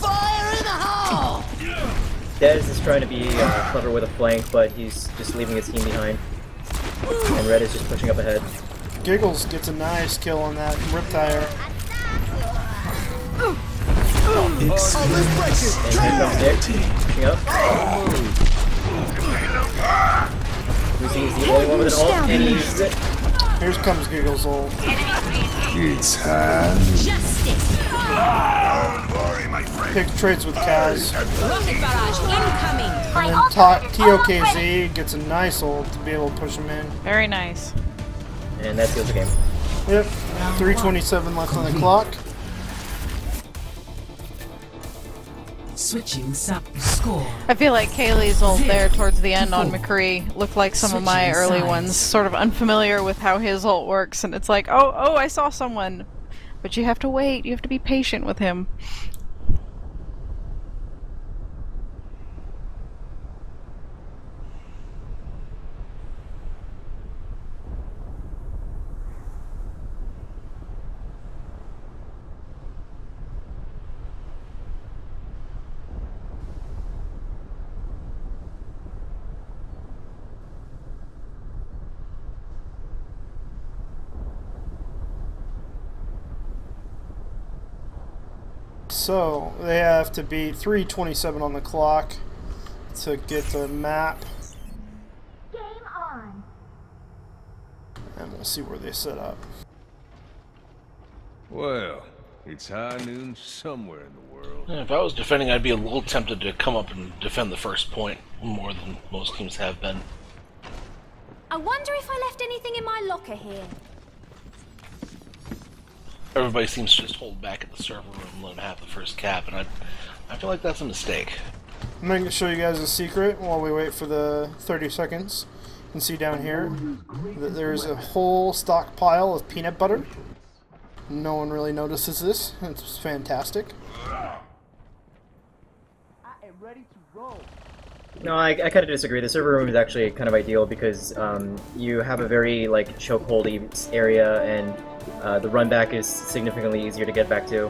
Fire in the hole! Dez is trying to be uh, clever with a flank, but he's just leaving his team behind. And red is just pushing up ahead. Giggles gets a nice kill on that Riptire. Experience And here comes Nick, pushing up. Lucy is the only one with an ult, and uses it. Here comes Giggles ult. It's hand. Justice. Worry. Pick trades with Kaz. Rocket barrage incoming. And then Ta- is almost ready. TOKZ gets a nice ult to be able to push him in. Very nice. And that seals the game. Yep. 327 left on the clock. Switching sub score. I feel like Kaylee's ult there towards the end on McCree looked like some of my early sides. ones, sort of unfamiliar with how his ult works, and it's like, oh, oh, I saw someone. But you have to wait, you have to be patient with him. So they have to beat 327 on the clock to get the map, Game on. and we'll see where they set up. Well, it's high noon somewhere in the world. Yeah, if I was defending, I'd be a little tempted to come up and defend the first point more than most teams have been. I wonder if I left anything in my locker here. Everybody seems to just hold back at the server room and let them have the first cap, and I, I feel like that's a mistake. I'm going to show you guys a secret while we wait for the 30 seconds. You can see down here that there's a whole stockpile of peanut butter. No one really notices this. It's fantastic. No, I, I kind of disagree. The server room is actually kind of ideal because um, you have a very like chokeholdy area, and uh, the run back is significantly easier to get back to.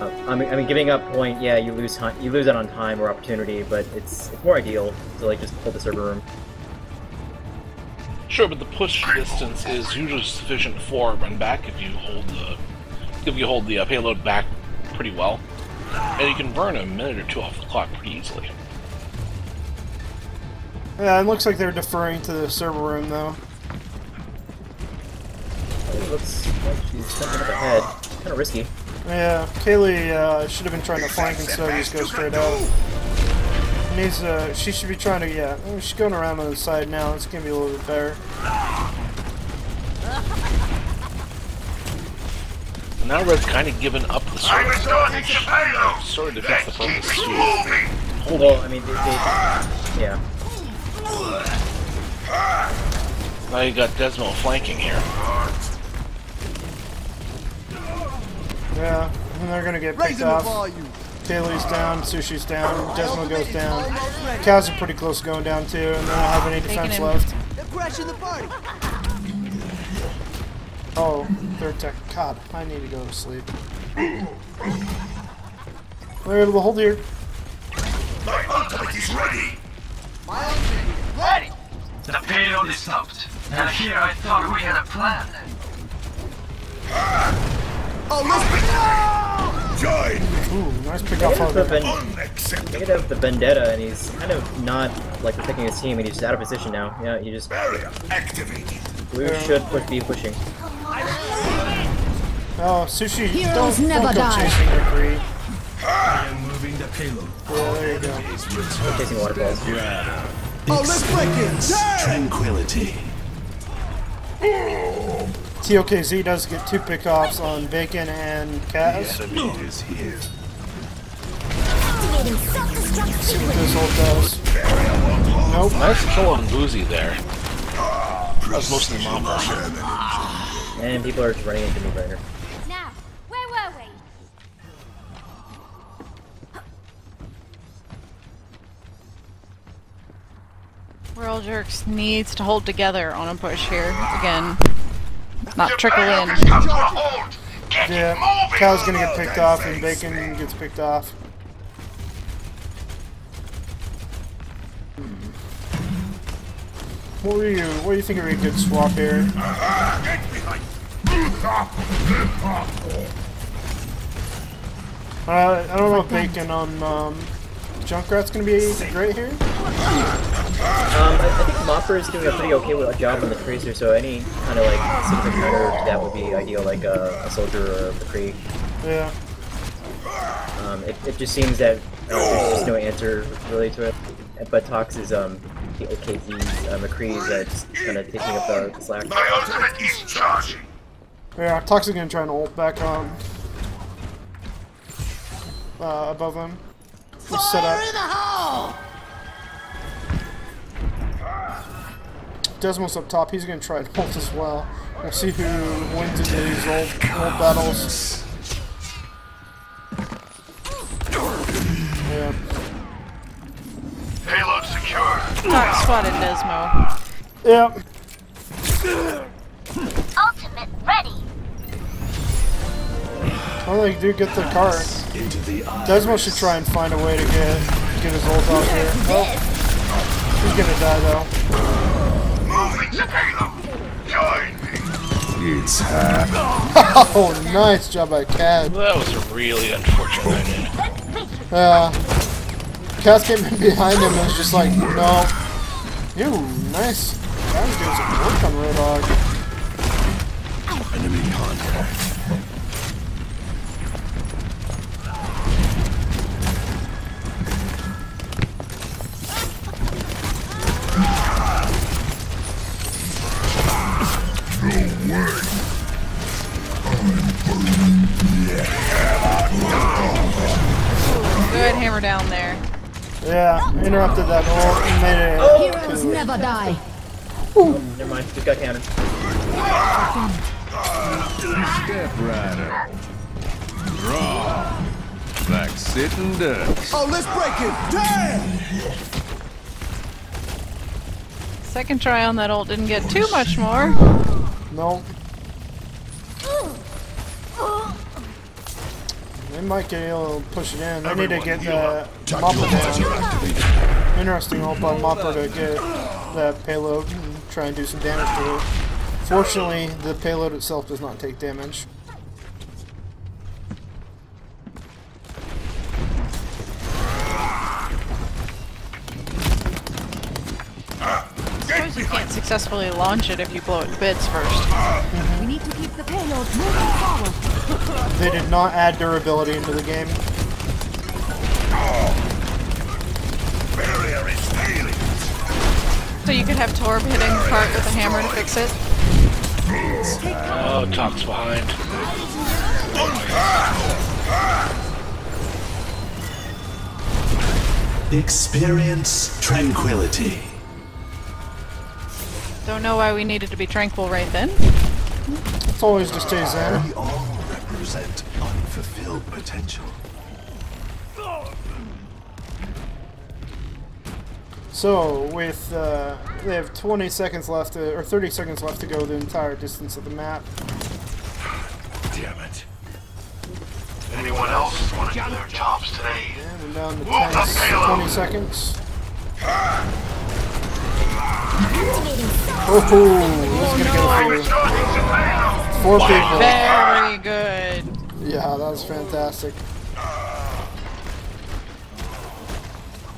Uh, I mean, I mean, giving up point, yeah, you lose time, you lose out on time or opportunity, but it's it's more ideal to like just hold the server room. Sure, but the push distance is usually sufficient for a run back if you hold the if you hold the uh, payload back pretty well, and you can burn a minute or two off the clock pretty easily. Yeah, it looks like they're deferring to the server room though. It looks like she's stepping up ahead. Kind of risky. Yeah, Kaylee uh, should have been trying to flank instead of just go straight out. Needs uh, she should be trying to yeah. oh, She's going around on the side now. It's gonna be a little bit better. Now Red's kind of given up the I'm server, restoring the payload. sort of defeats the purpose too. Moving. Well, I mean, they, they, yeah. Now you got Desmo flanking here. Yeah, and they're gonna get picked Raising off. volume. Kaylee's down, Sushi's down, Desmo goes down. Cows are pretty close to going down too, and they don't have any defense left. They're crashing the party. Oh, third tech. God, I need to go to sleep. We're able to hold here. My ultimate is ready. My ultimate ready. The payload is stopped. And here I thought we had a plan. Ah! Oh, let's Join me. Ooh, nice pick They off the, on ven- Unacceptable. they have the vendetta, and he's kind of not like protecting his team, and he's just out of position now. Yeah, he just Barrier activated. blue should push, be pushing. Oh, Sushi, Heroes don't, never don't go die. chasing Mercury. I am moving the payload. Yeah, there you go. We're chasing waterfalls. Oh, let's break it. Damn. Tranquility. TOKZ does get two pickoffs on Bacon and Kaz. Enemy is here. Activating self-destruct See what sequence. this ult does. Nope. Nice kill on Boozy there. That was mostly Mamba. And people are just running into me right here. Now, where were we? World Jerks needs to hold together on a push here. Again, not trickle in. Payload has come to a halt. Get Yeah, moving. Cow's gonna get picked off and Bacon gets picked off. What were you? What do you think would be a good swap here? Uh, I don't know if Bacon on um, Junkrat's gonna be great here. Um, I, I think Mopper is doing a pretty okay with a job on the Tracer, so any kind of like specific counter to that would be ideal, like uh, a soldier or a McCree. Yeah. Um, it, it just seems that uh, there's just no answer really to it. But Tox is um, the OKZ uh, McCree that's kind of taking up the, the slack. My ultimate is charging. Yeah, Toxic gonna try and ult back on uh, above him. He's set up. Fire in the hole! Desmos up top. He's gonna try and ult as well. We'll see who wins into these old, old battles. Yeah. Payload secure. Not spotted Desmo. Yep. Ultimate ready. Well, they do get the car. Desmo should try and find a way to get get his ult out here. Oh, he's gonna die though. Moving to payload. Join me. It's hand. oh, nice job by Cad. That was really unfortunate idea. Yeah. Cass came in behind him and was just like, no. Ew, nice. That was doing some work on Roadhog. Enemy Good hammer down there. Yeah, interrupted that ult and made it. Heroes never die. Never mind, just got countered. Step rider. Draw. Like sitting ducks. Oh, let's break it! Damn! Second try on that ult didn't get too much more. No. They might get able to push it in. They need to get the Mopper down. Interesting ult uh, by Mopper to get that payload and try and do some damage to it. Fortunately, the payload itself does not take damage. Successfully launch it if you blow it to bits first. We need to keep the payload moving forward. They did not add durability into the game. Barrier is failing. So you could have Torb hitting the part with a hammer to fix it. Oh, Talk's behind. Experience tranquility. Don't know why we needed to be tranquil right then. It's always just stays there. We all represent unfulfilled potential. So, with, uh, they have 20 seconds left, to, or 30 seconds left to go the entire distance of the map. Damn it. Anyone else want to do their jobs today? And down to 10, 20 seconds. Oh, he's gonna get. Four people. Very good. Yeah, that was fantastic.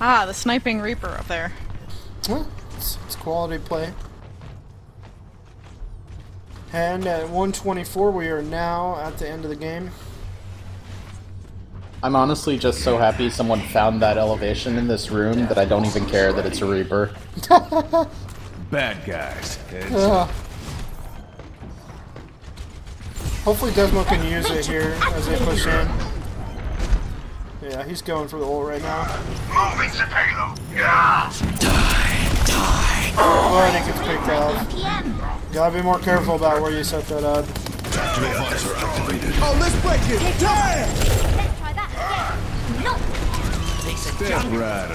Ah, the sniping Reaper up there. It's, it's quality play. And at 124, we are now at the end of the game. I'm honestly just so happy someone found that elevation in this room that I don't even care that it's a Reaper. Bad guys. Heads Uh, hopefully Desmo can use it here as they push in. Yeah, he's going for the ult right now. Moving to payload. Yeah. Oh, and it gets picked off. Gotta be more careful about where you set that up. Visor activated. Oh, let's break it! Damn! Step rider.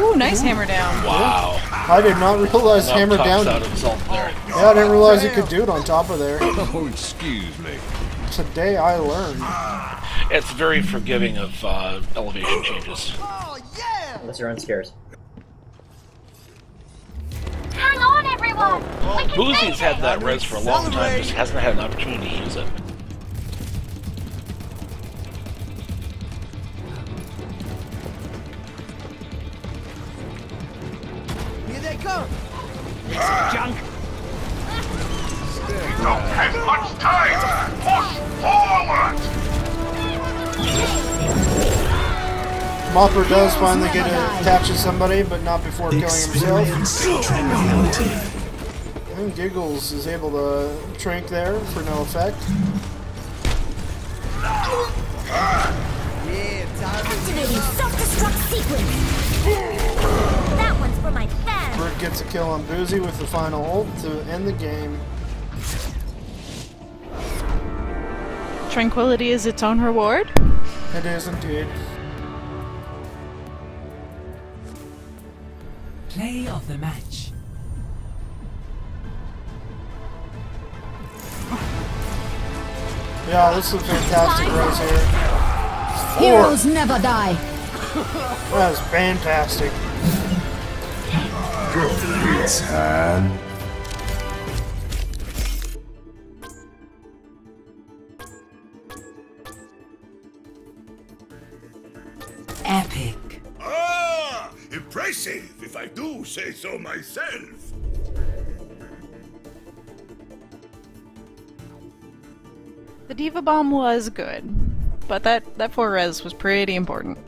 Ooh, nice hammer down. Wow. I did not realize hammer down. out of his there. Yeah, I didn't realize it could do it on top of there. Oh, excuse me. Today I learned. It's very forgiving of uh, elevation changes. Unless you're on scares. Hang on, everyone. We can Boozy's make had that res for a long time, just hasn't had an opportunity to use it. Here they come! Junk. Don't have much time. Push forward. Mopper does finally get to capture somebody, but not before killing himself. Experience tranquility. And Giggles is able to trank there for no effect. Activating self-destruct sequence. That one's for my fans. Brick gets a kill on Boozy with the final ult to end the game. Tranquility is its own reward. It is indeed. Play of the match. Yeah, this is fantastic race here. Four. Heroes never die. That is fantastic. It's hand. Epic. Ah, impressive, if I do say so myself. The D.Va Bomb was good, but that, that 4 res was pretty important.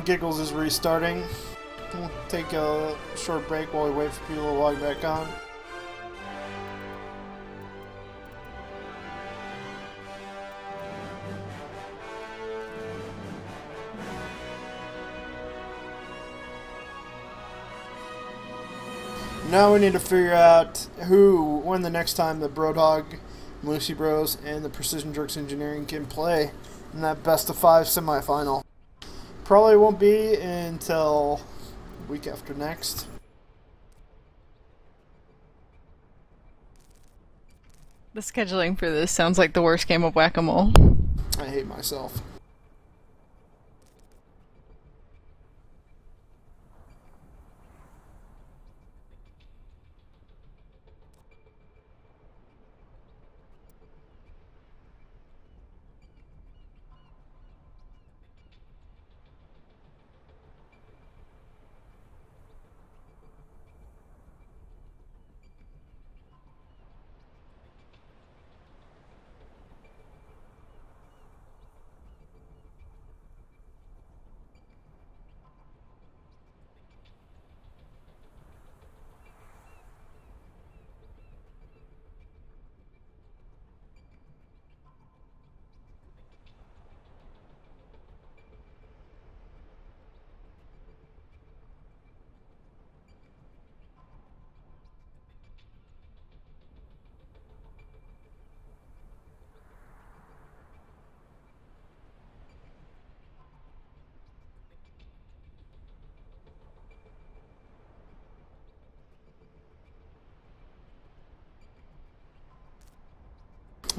And Giggles is restarting. We'll take a short break while we wait for people to log back on. Now we need to figure out who, when the next time the Brodhog, Lucy Bros, and the Precision Jerks Engineering can play in that best of five semifinal. Probably won't be until week after next. The scheduling for this sounds like the worst game of whack-a-mole. I hate myself.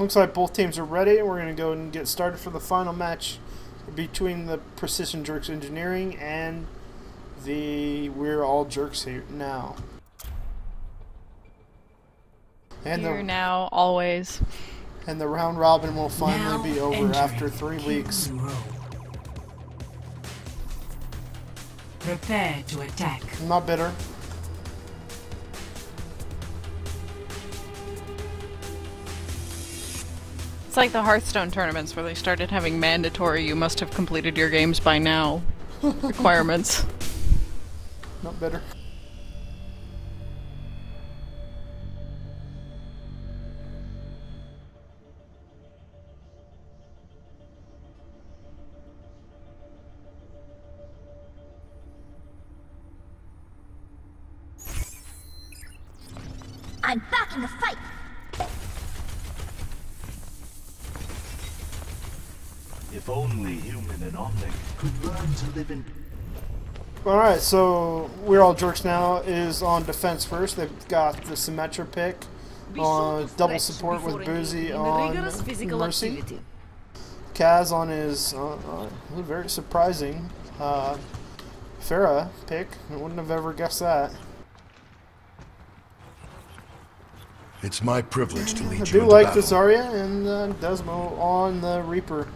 Looks like both teams are ready. And we're going to go and get started for the final match between the Precision Jerks Engineering and the We're All Jerks here now. And Here the, now, always. and the round robin will finally Now be over after three weeks. King's Prepare to attack. I'm not bitter. It's like the Hearthstone tournaments where they started having mandatory you must have completed your games by now requirements. Not bitter. Could learn to Alright, so We're All Jerks now is on defense first. They've got the Symmetra pick on double support with Boozy on Mercy. Kaz on his uh, uh, very surprising uh, Pharah pick. I wouldn't have ever guessed that. It's my privilege to lead I you do like battle. this Zarya and uh, Desmo on the Reaper.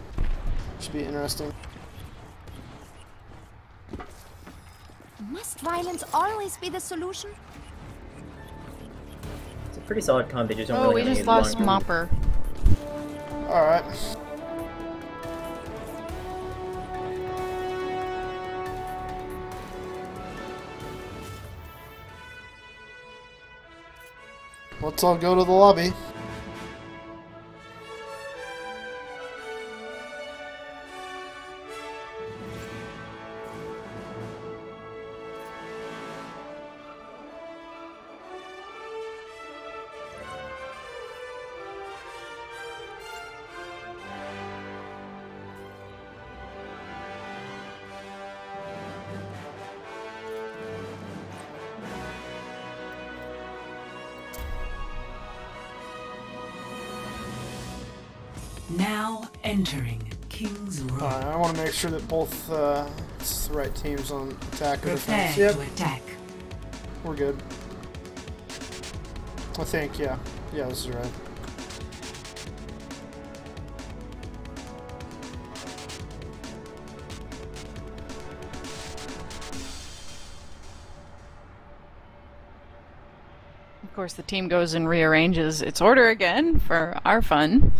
Should be interesting. Must violence always be the solution? It's a pretty solid comp. They just don't Oh, really we have just any lost long- Mopper. Alright. Let's all go to the lobby. Sure that both uh, it's the right teams on attack or Prepare defense. Yep, to attack. we're good. I think, yeah. Yeah, this is right. Of course, the team goes and rearranges its order again for our fun.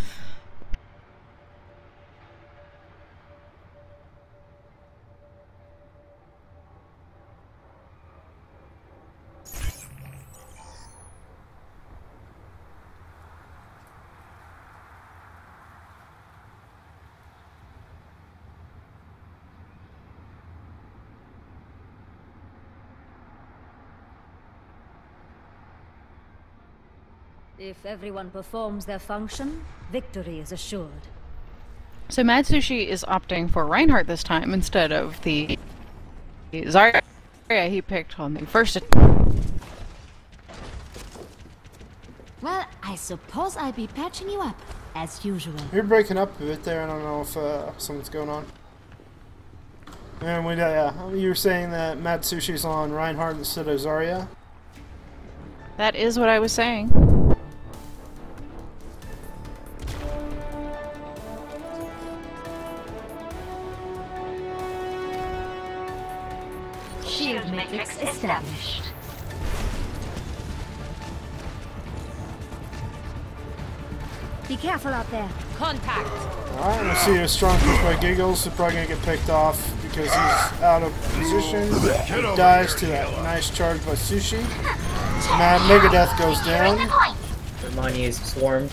If everyone performs their function, victory is assured. So Matsushi is opting for Reinhardt this time instead of the Zarya he picked on the first. Well, I suppose I'll be patching you up, as usual. You're breaking up a bit there. I don't know if uh, something's going on. And we, uh, you were saying that Matsushi's on Reinhardt instead of Zarya. That is what I was saying. Contact. Alright, I see a strong push by Giggles. He's probably gonna get picked off because he's out of position. He dies to that nice charge by Sushi. Mad Megadeth goes down. Hermione is swarmed.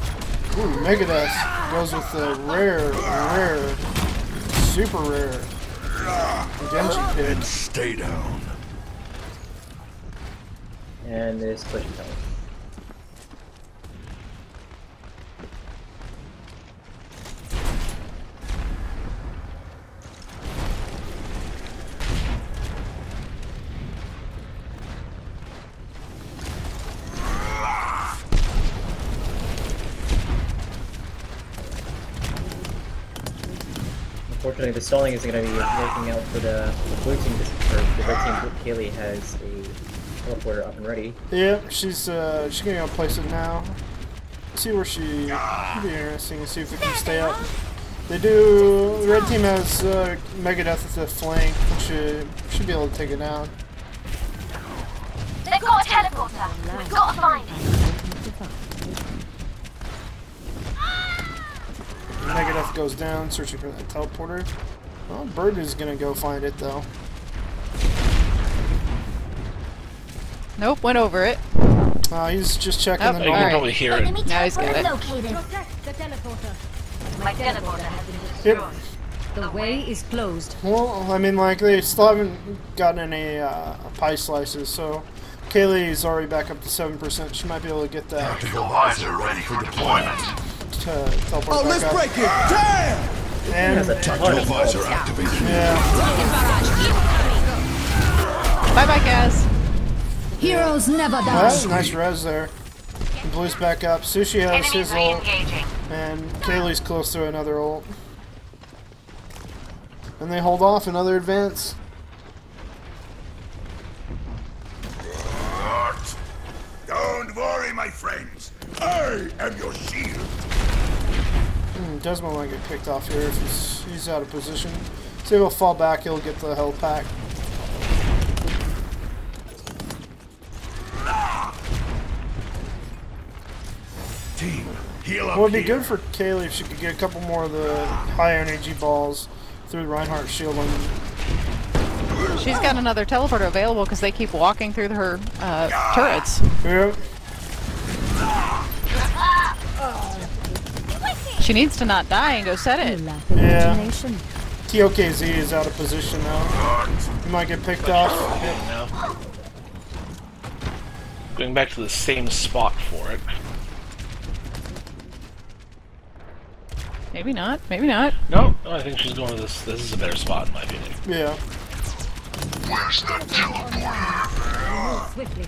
Ooh, Megadeth goes with the rare, rare, super rare Genji pit. Stay down. And this push down. Unfortunately, the stalling isn't going to be working out for the, the blue team. This, or the red team. Kaylee has a teleporter up and ready. Yeah, she's uh, she's gonna go place it now. See where she. It'll be interesting to see if we can stay up. They do. The red team has uh, Megadeth at the flank, which should should be able to take it down. They've got a teleporter. We've got to find it. Goes down, searching for that teleporter. Well, Bird is gonna go find it though. Nope, went over it. Uh, he's just checking Oh, the you can normal. probably hear it. Enemy Now he's got teleporter it. located. Protect the teleporter. My teleporter has been destroyed. Yep. The way is closed. Well, I mean, like they still haven't gotten any uh, pie slices, so Kaylee's already back up to seven percent. She might be able to get that. Tactical visor ready for deployment. To teleport Oh, let's up. break it! Damn! And Tactical visor activated. yeah, Bye bye, Gaz. Heroes never die. that's a nice res there. Blue's back up. Sushi has his ult, and Kaylee's close to another ult. And they hold off another advance. Don't worry, my friends. I am your shield. Hmm, Desmond might get picked off here if he's, he's out of position. So he'll fall back, he'll get the health pack. Team, Heal up it'd be here. good for Kaylee if she could get a couple more of the high energy balls through Reinhardt's shield and She's got another teleporter available because they keep walking through her uh, turrets. Yep. She needs to not die and go set it. Yeah. TOKZ is out of position now. He might get picked off. now. Going back to the same spot for it. Maybe not. Maybe not. No, no, I think she's going to this. This is a better spot in my opinion. Yeah. Where's the teleporter? Swiftly.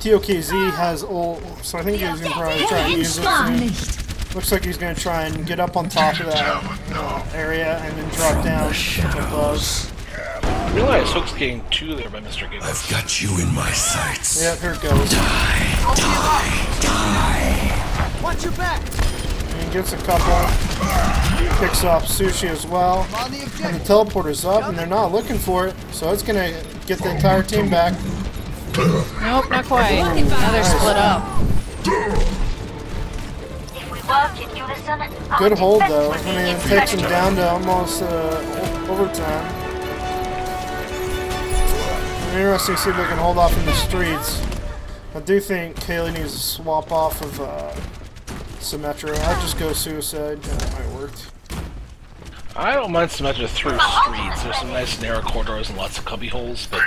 TOKZ has ult, so I think he's gonna probably try and use it. soon. Looks like he's gonna try and get up on top of that uh, area and then drop down above. I realize Hook's getting two there by Mr. Giggles. I've got you in my sights. Yeah, here it goes. Die, die, die. Watch your back. And he gets a couple. Picks off Sushi as well. And the teleporter's up, and they're not looking for it, so it's gonna get the entire team back. Nope, not quite. Now they're split up. Good hold though. I mean, it takes them down to almost uh, overtime. Interesting to see if they can hold off in the streets. I do think Kaylee needs to swap off of uh, Symmetra. I'd just go Suicide. That might work. I don't mind Symmetra through streets. There's some nice narrow corridors and lots of cubby holes, but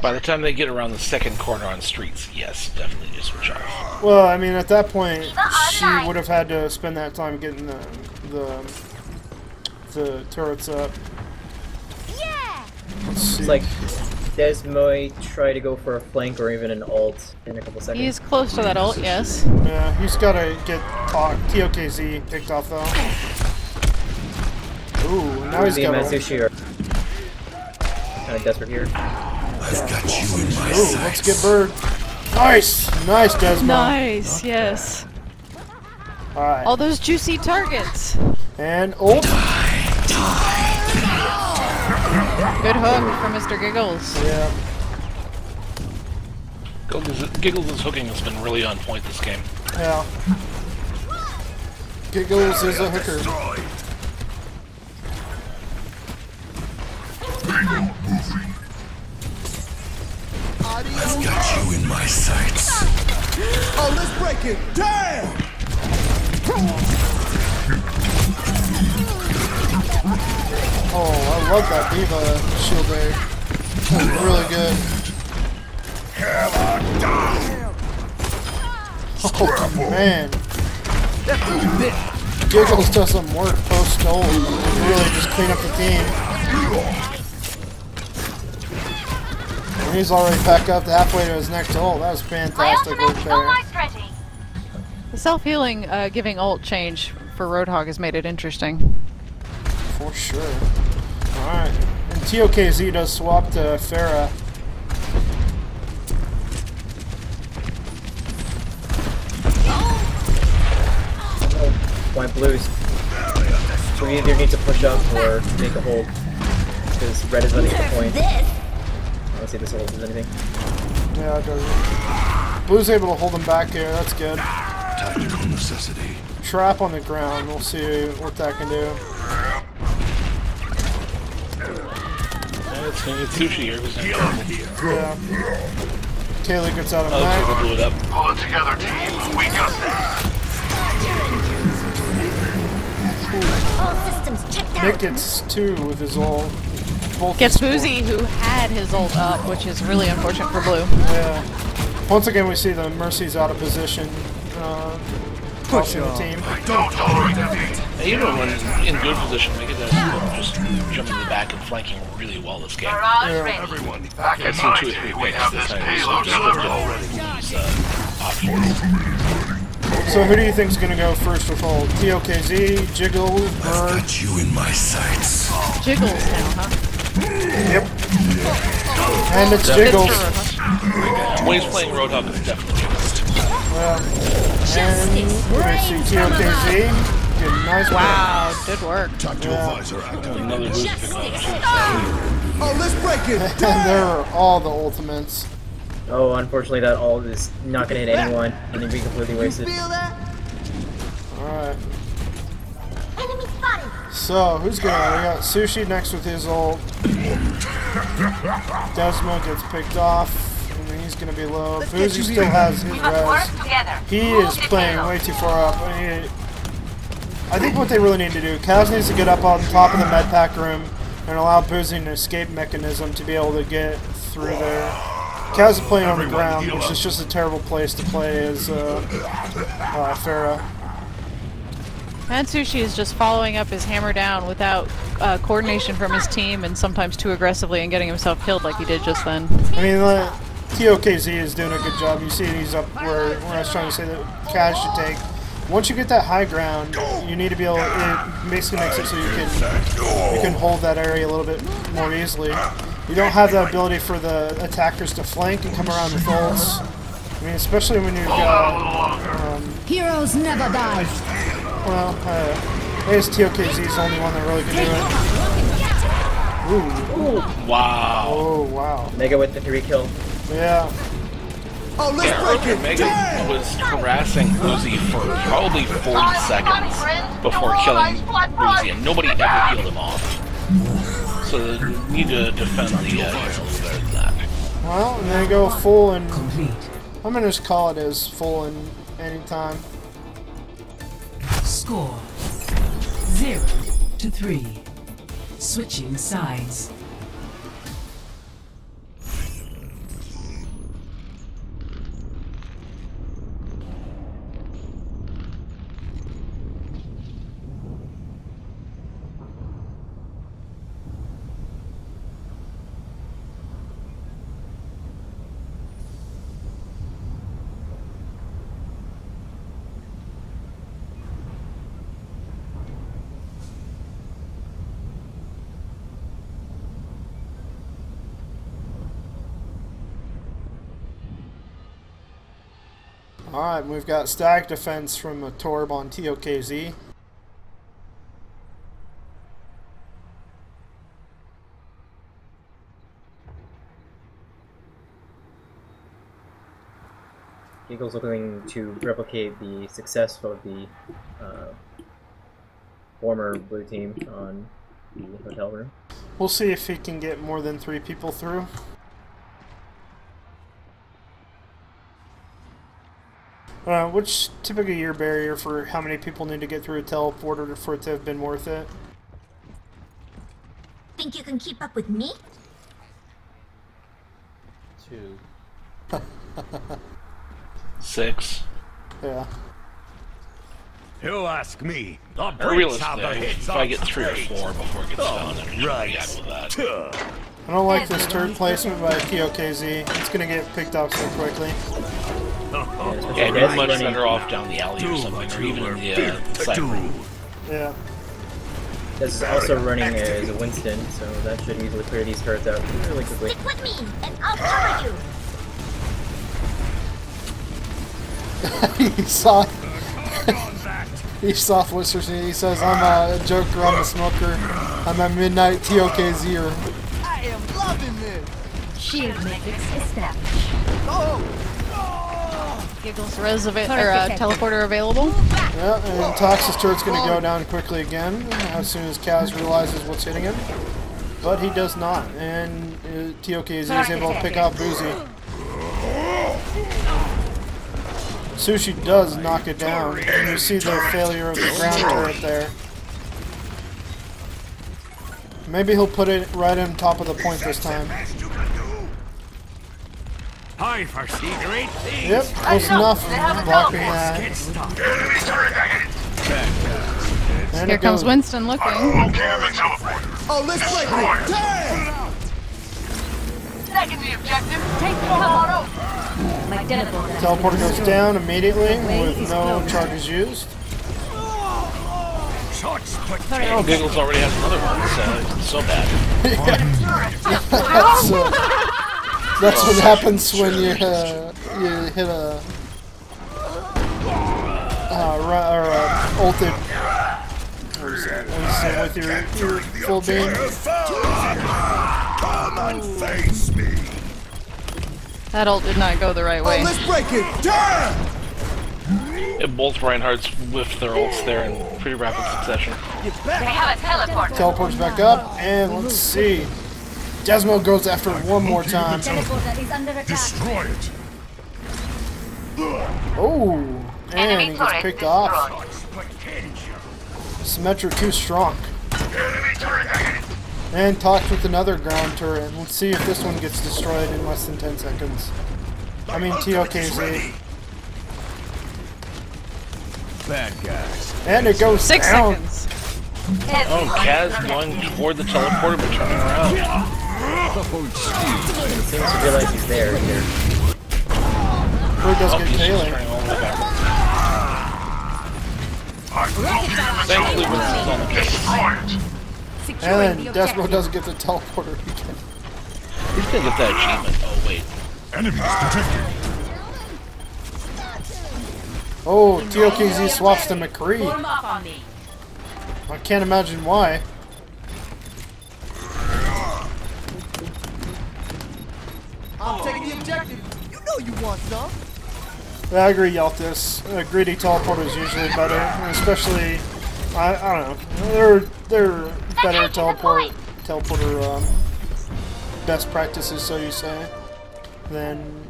by the time they get around the second corner on streets, yes, definitely just switch off. Well, I mean, at that point, she would have had to spend that time getting the the, the turrets up. Yeah! It's like Des might try to go for a flank or even an alt in a couple seconds. He's close to that ult, yes. Yeah, he's got to get talk, TOKZ picked off though. Ooh, now he's Uzi and got. Matsushi kind of desperate here. I've got you in my Ooh, let's get Bird. Nice, nice, Desmond. Nice, yes. All right, All those juicy targets. and ult. Good hook for Mr. Giggles. Yeah, Giggles, Giggles' hooking has been really on point this game. yeah. Giggles is a hooker. I've got you in my sights. Oh, let's break it. Damn! Oh, I love that D.Va shield there. That's really good. Oh man. Giggles does some work post ult. Really just clean up the team. And he's already back up to halfway to his next ult. That was fantastic work there. The self-healing uh, giving ult change for Roadhog has made it interesting. For sure. Alright. And TOKZ does swap to Pharah. Point blues. We either need to push up or make a hold. Because red is running the point. Let's see if this holds does anything. Yeah, it does. Blue's able to hold him back here. That's good. Tactical necessity. Trap on the ground. We'll see what that can do. And it's gonna get sushi here. Who's? Yeah. Kaylee gets out of Oh, mag. Giggles blew it up. Pull it together, team. We got this. All systems checked out. Nick gets two with his ult. Both Gets Boozy, who had his ult up, which is really unfortunate for Blue. Yeah. Once again, we see the Mercy's out of position. Uh, costing the team. Don't tolerate defeat. And even when in good position, we get that just jumping in the back and flanking really well this game. Yeah. Everyone, back in I've seen two or mind. three We have this this payload So delivered already. use uh, options. So who do you think's gonna go first with ult? TOKZ, Jiggles, I've got you in my sights. Jiggles now, huh? Yep. And it's Jiggles. When he's playing Roadhog, it's definitely Giggles. Yeah. And we see TOKZ. Get a nice Wow, good work. Tactical Yeah. visor active. Another boost. Oh, let's break it. And there are all the ultimates. Oh, unfortunately, that all is not going to hit anyone, and it'd be completely wasted. Alright. So, who's going? We got Sushi next with his old. Desmo gets picked off, and he's going to be low. Boozy still has his res. He is playing way too far up. I, mean, I think what they really need to do, Kaz needs to get up on top of the med pack room and allow Boozy an escape mechanism to be able to get through there. Kaz is playing on the ground, which is just a terrible place to play as uh, uh, Pharah. Matsushi is just following up his hammer down without uh, coordination from his team and sometimes too aggressively and getting himself killed like he did just then. I mean, uh, TOKZ is doing a good job. You see he's up where, where I was trying to say that Cash should take. Once you get that high ground, you need to be able. It basically makes it so you can you can hold that area a little bit more easily. You don't have the ability for the attackers to flank and come around with ults. I mean, especially when you've got. Um, Heroes never die. Well, uh, I guess TOKZ is the only one that really can do it. Ooh. Wow. Oh, wow. Mega with the three kill. Yeah. Oh, let's Yeah, break it. Mega Damn! was harassing Uzi for probably 40 seconds before killing Uzi, and nobody ever healed him off. So you need to defend the uh, heroes better than that. Well, and then go full and. I'm gonna just call it as full and anytime. Score zero to three. Switching sides. Alright, we've got stack defense from a Torb on TOKZ. Eagles looking to replicate the success of the uh, former blue team on the hotel room. We'll see if he can get more than three people through. Uh, which typically your barrier for how many people need to get through a teleporter for it to have been worth it? Think you can keep up with me? Two. Six. Yeah. You ask me. The Or bricks have the hits if I get three or four before it gets Oh, done, I'm right. happy with that. I don't like this turret placement by TOKZ. It's gonna get picked up so quickly. Yeah, you're much better off down the alley or something, or even in the uh, side room. Yeah. This is also running as a Winston, so that should easily clear these turrets out really quickly. Stick with me, and I'll cover you. he saw. he saw Whisters and he says, "I'm a Joker. I'm a smoker. I'm a midnight TOKZer." I am loving this. Shield matrix established. Giggles res of it, or uh, teleporter available. Yeah, and Tox's turret's gonna go down quickly again as soon as Kaz realizes what's hitting him. But he does not, and uh, TOKZ is able to pick out Boozy. Sushi does knock it down, and you see the failure of the ground turret there. Maybe he'll put it right on top of the point this time. I foresee great things. Yep, close enough. Blocking that. Get stuck. And Here it comes goes. Winston looking. Oh, let's break it. Damn! Second the objective. Take come on over. My teleport. Teleporter goes down immediately with no charges used. Oh, Giggles already has another one, so it's so bad. that's, uh, that's what happens when you uh, you hit a uh, ru- or uh, ulted. What is that? What is it with your, your full beam? Come and face me. That ult did not go the right way. Oh, let's break it! Damn! It both Reinhardts whiffed their ults there in pretty rapid succession. They have a teleport. Teleports back up, and let's see. Desmo goes after it one more time. Teleporter is under attack. Destroy it. Oh, and he gets picked off. Symmetra too strong. Enemy turret ahead. And Tox with another ground turret. Let's see if this one gets destroyed in less than 10 seconds. I mean TOKZ. Bad guys. And it goes Six down. seconds. Oh, Kaz going toward the teleporter but turning around. He seems to realize he's there here. Bird does Oh, get tailing. turning all the way back. Thankfully, Winston's on the case. And then Desmo doesn't get the teleporter again. He's gonna get that achievement. Oh, wait. Enemies detected. Oh, TOKZ swaps to McCree. Form up on me. I can't imagine why. I'm taking the objective. You know you want some. Yeah, I agree, Yeltis. A greedy teleporter is usually better, especially I, I don't know. They're they're better teleport teleporter um, best practices, so you say, than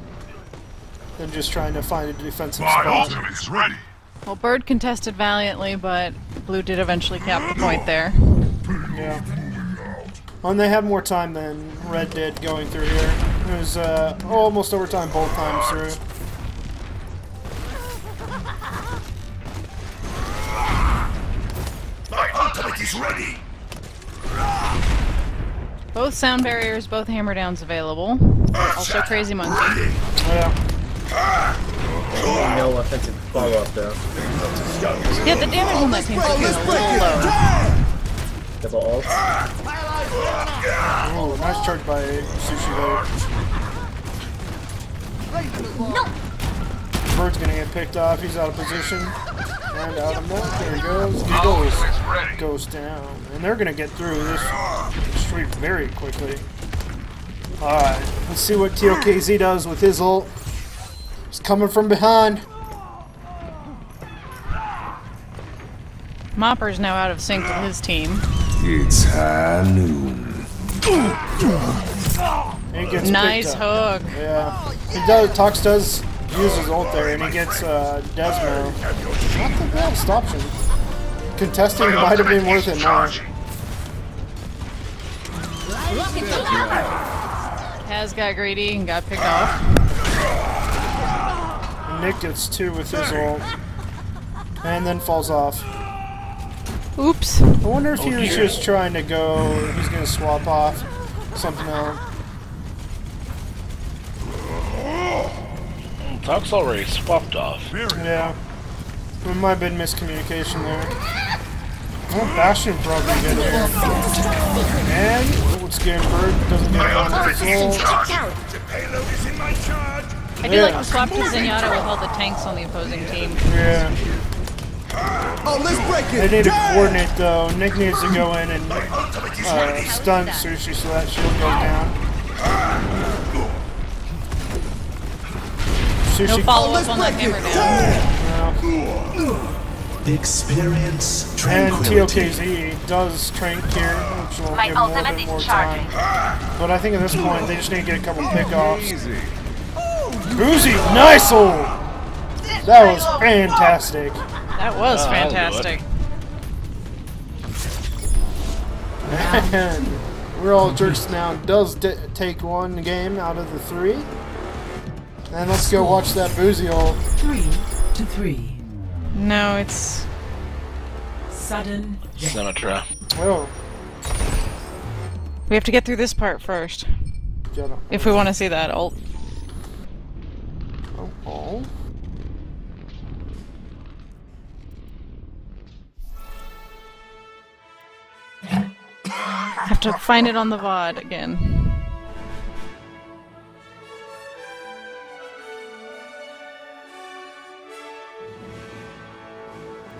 than just trying to find a defensive My spot. ultimate is ready. Well, Bird contested valiantly, but Blue did eventually cap the point there. Yeah. And they had more time than Red did going through here. It was uh, almost overtime both times through. My ultimate is ready. Both sound barriers, both hammer downs available. Also Crazy Monkey. Yeah. No offensive follow-up though. Yeah, the damage on that seems to be a little low. Double ult. Oh, nice charge by Sushi there. Bird's gonna get picked off. He's out of position. And out of mode. There he goes. He goes. Goes down. And they're gonna get through this street very quickly. Alright. Let's see what TOKZ does with his ult. He's coming from behind. Mopper's now out of sync with his team. It's high noon. And Nice hook. Yeah. He does Tox does use his ult there and he gets uh Desmo. Not the best option. Contesting might have been worth it more. Has got greedy and got picked off. Nick gets two with his ult. And then falls off. Oops. I wonder if he was just trying to go, he's gonna swap off something else. Talk's already swapped off. Yeah. There might have been miscommunication there. Oh, Bastion probably good here. And, what's game bird? Doesn't get on with his. The payload is in my charge. I do like to swap to Zenyatta with all the tanks on the opposing team. Yeah. Oh, let's break it. They need to coordinate though. Nick needs to go in and uh, stun Sushi so that shield goes down. No Sushi. follow up oh, on that hammer down. Experience And tranquility. TOKZ does trank here, which will My give more ultimate bit is more charging. time. But I think at this point they just need to get a couple pickoffs. Boozy, nice ult! That was fantastic. That was ah, Oh, that'll do it. fantastic. And we're all jerks now. Does d- take one game out of the three. And let's go watch that Boozy ult. Three to three. No, it's Sudden death. Symmetra. Oh, we have to get through this part first get him. if we want to see that ult. Oh, oh. Have to find it on the VOD again.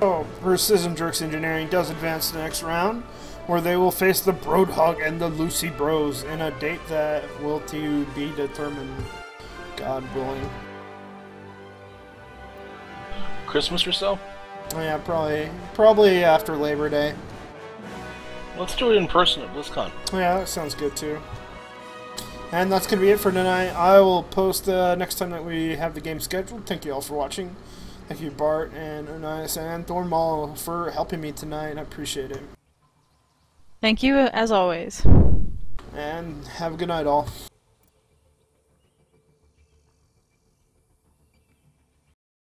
Oh, Precision Jerks Engineering does advance to the next round, where they will face the Brodhog and the Luciobros in a date that will to be determined. God willing. Christmas or so? Oh, yeah, probably probably after Labor Day. Let's do it in person at BlizzCon. Yeah, that sounds good too. And that's gonna be it for tonight. I will post uh, next time that we have the game scheduled. Thank you all for watching. Thank you, Bart and Onias and Thornmall for helping me tonight. I appreciate it. Thank you uh, as always. And have a good night, all.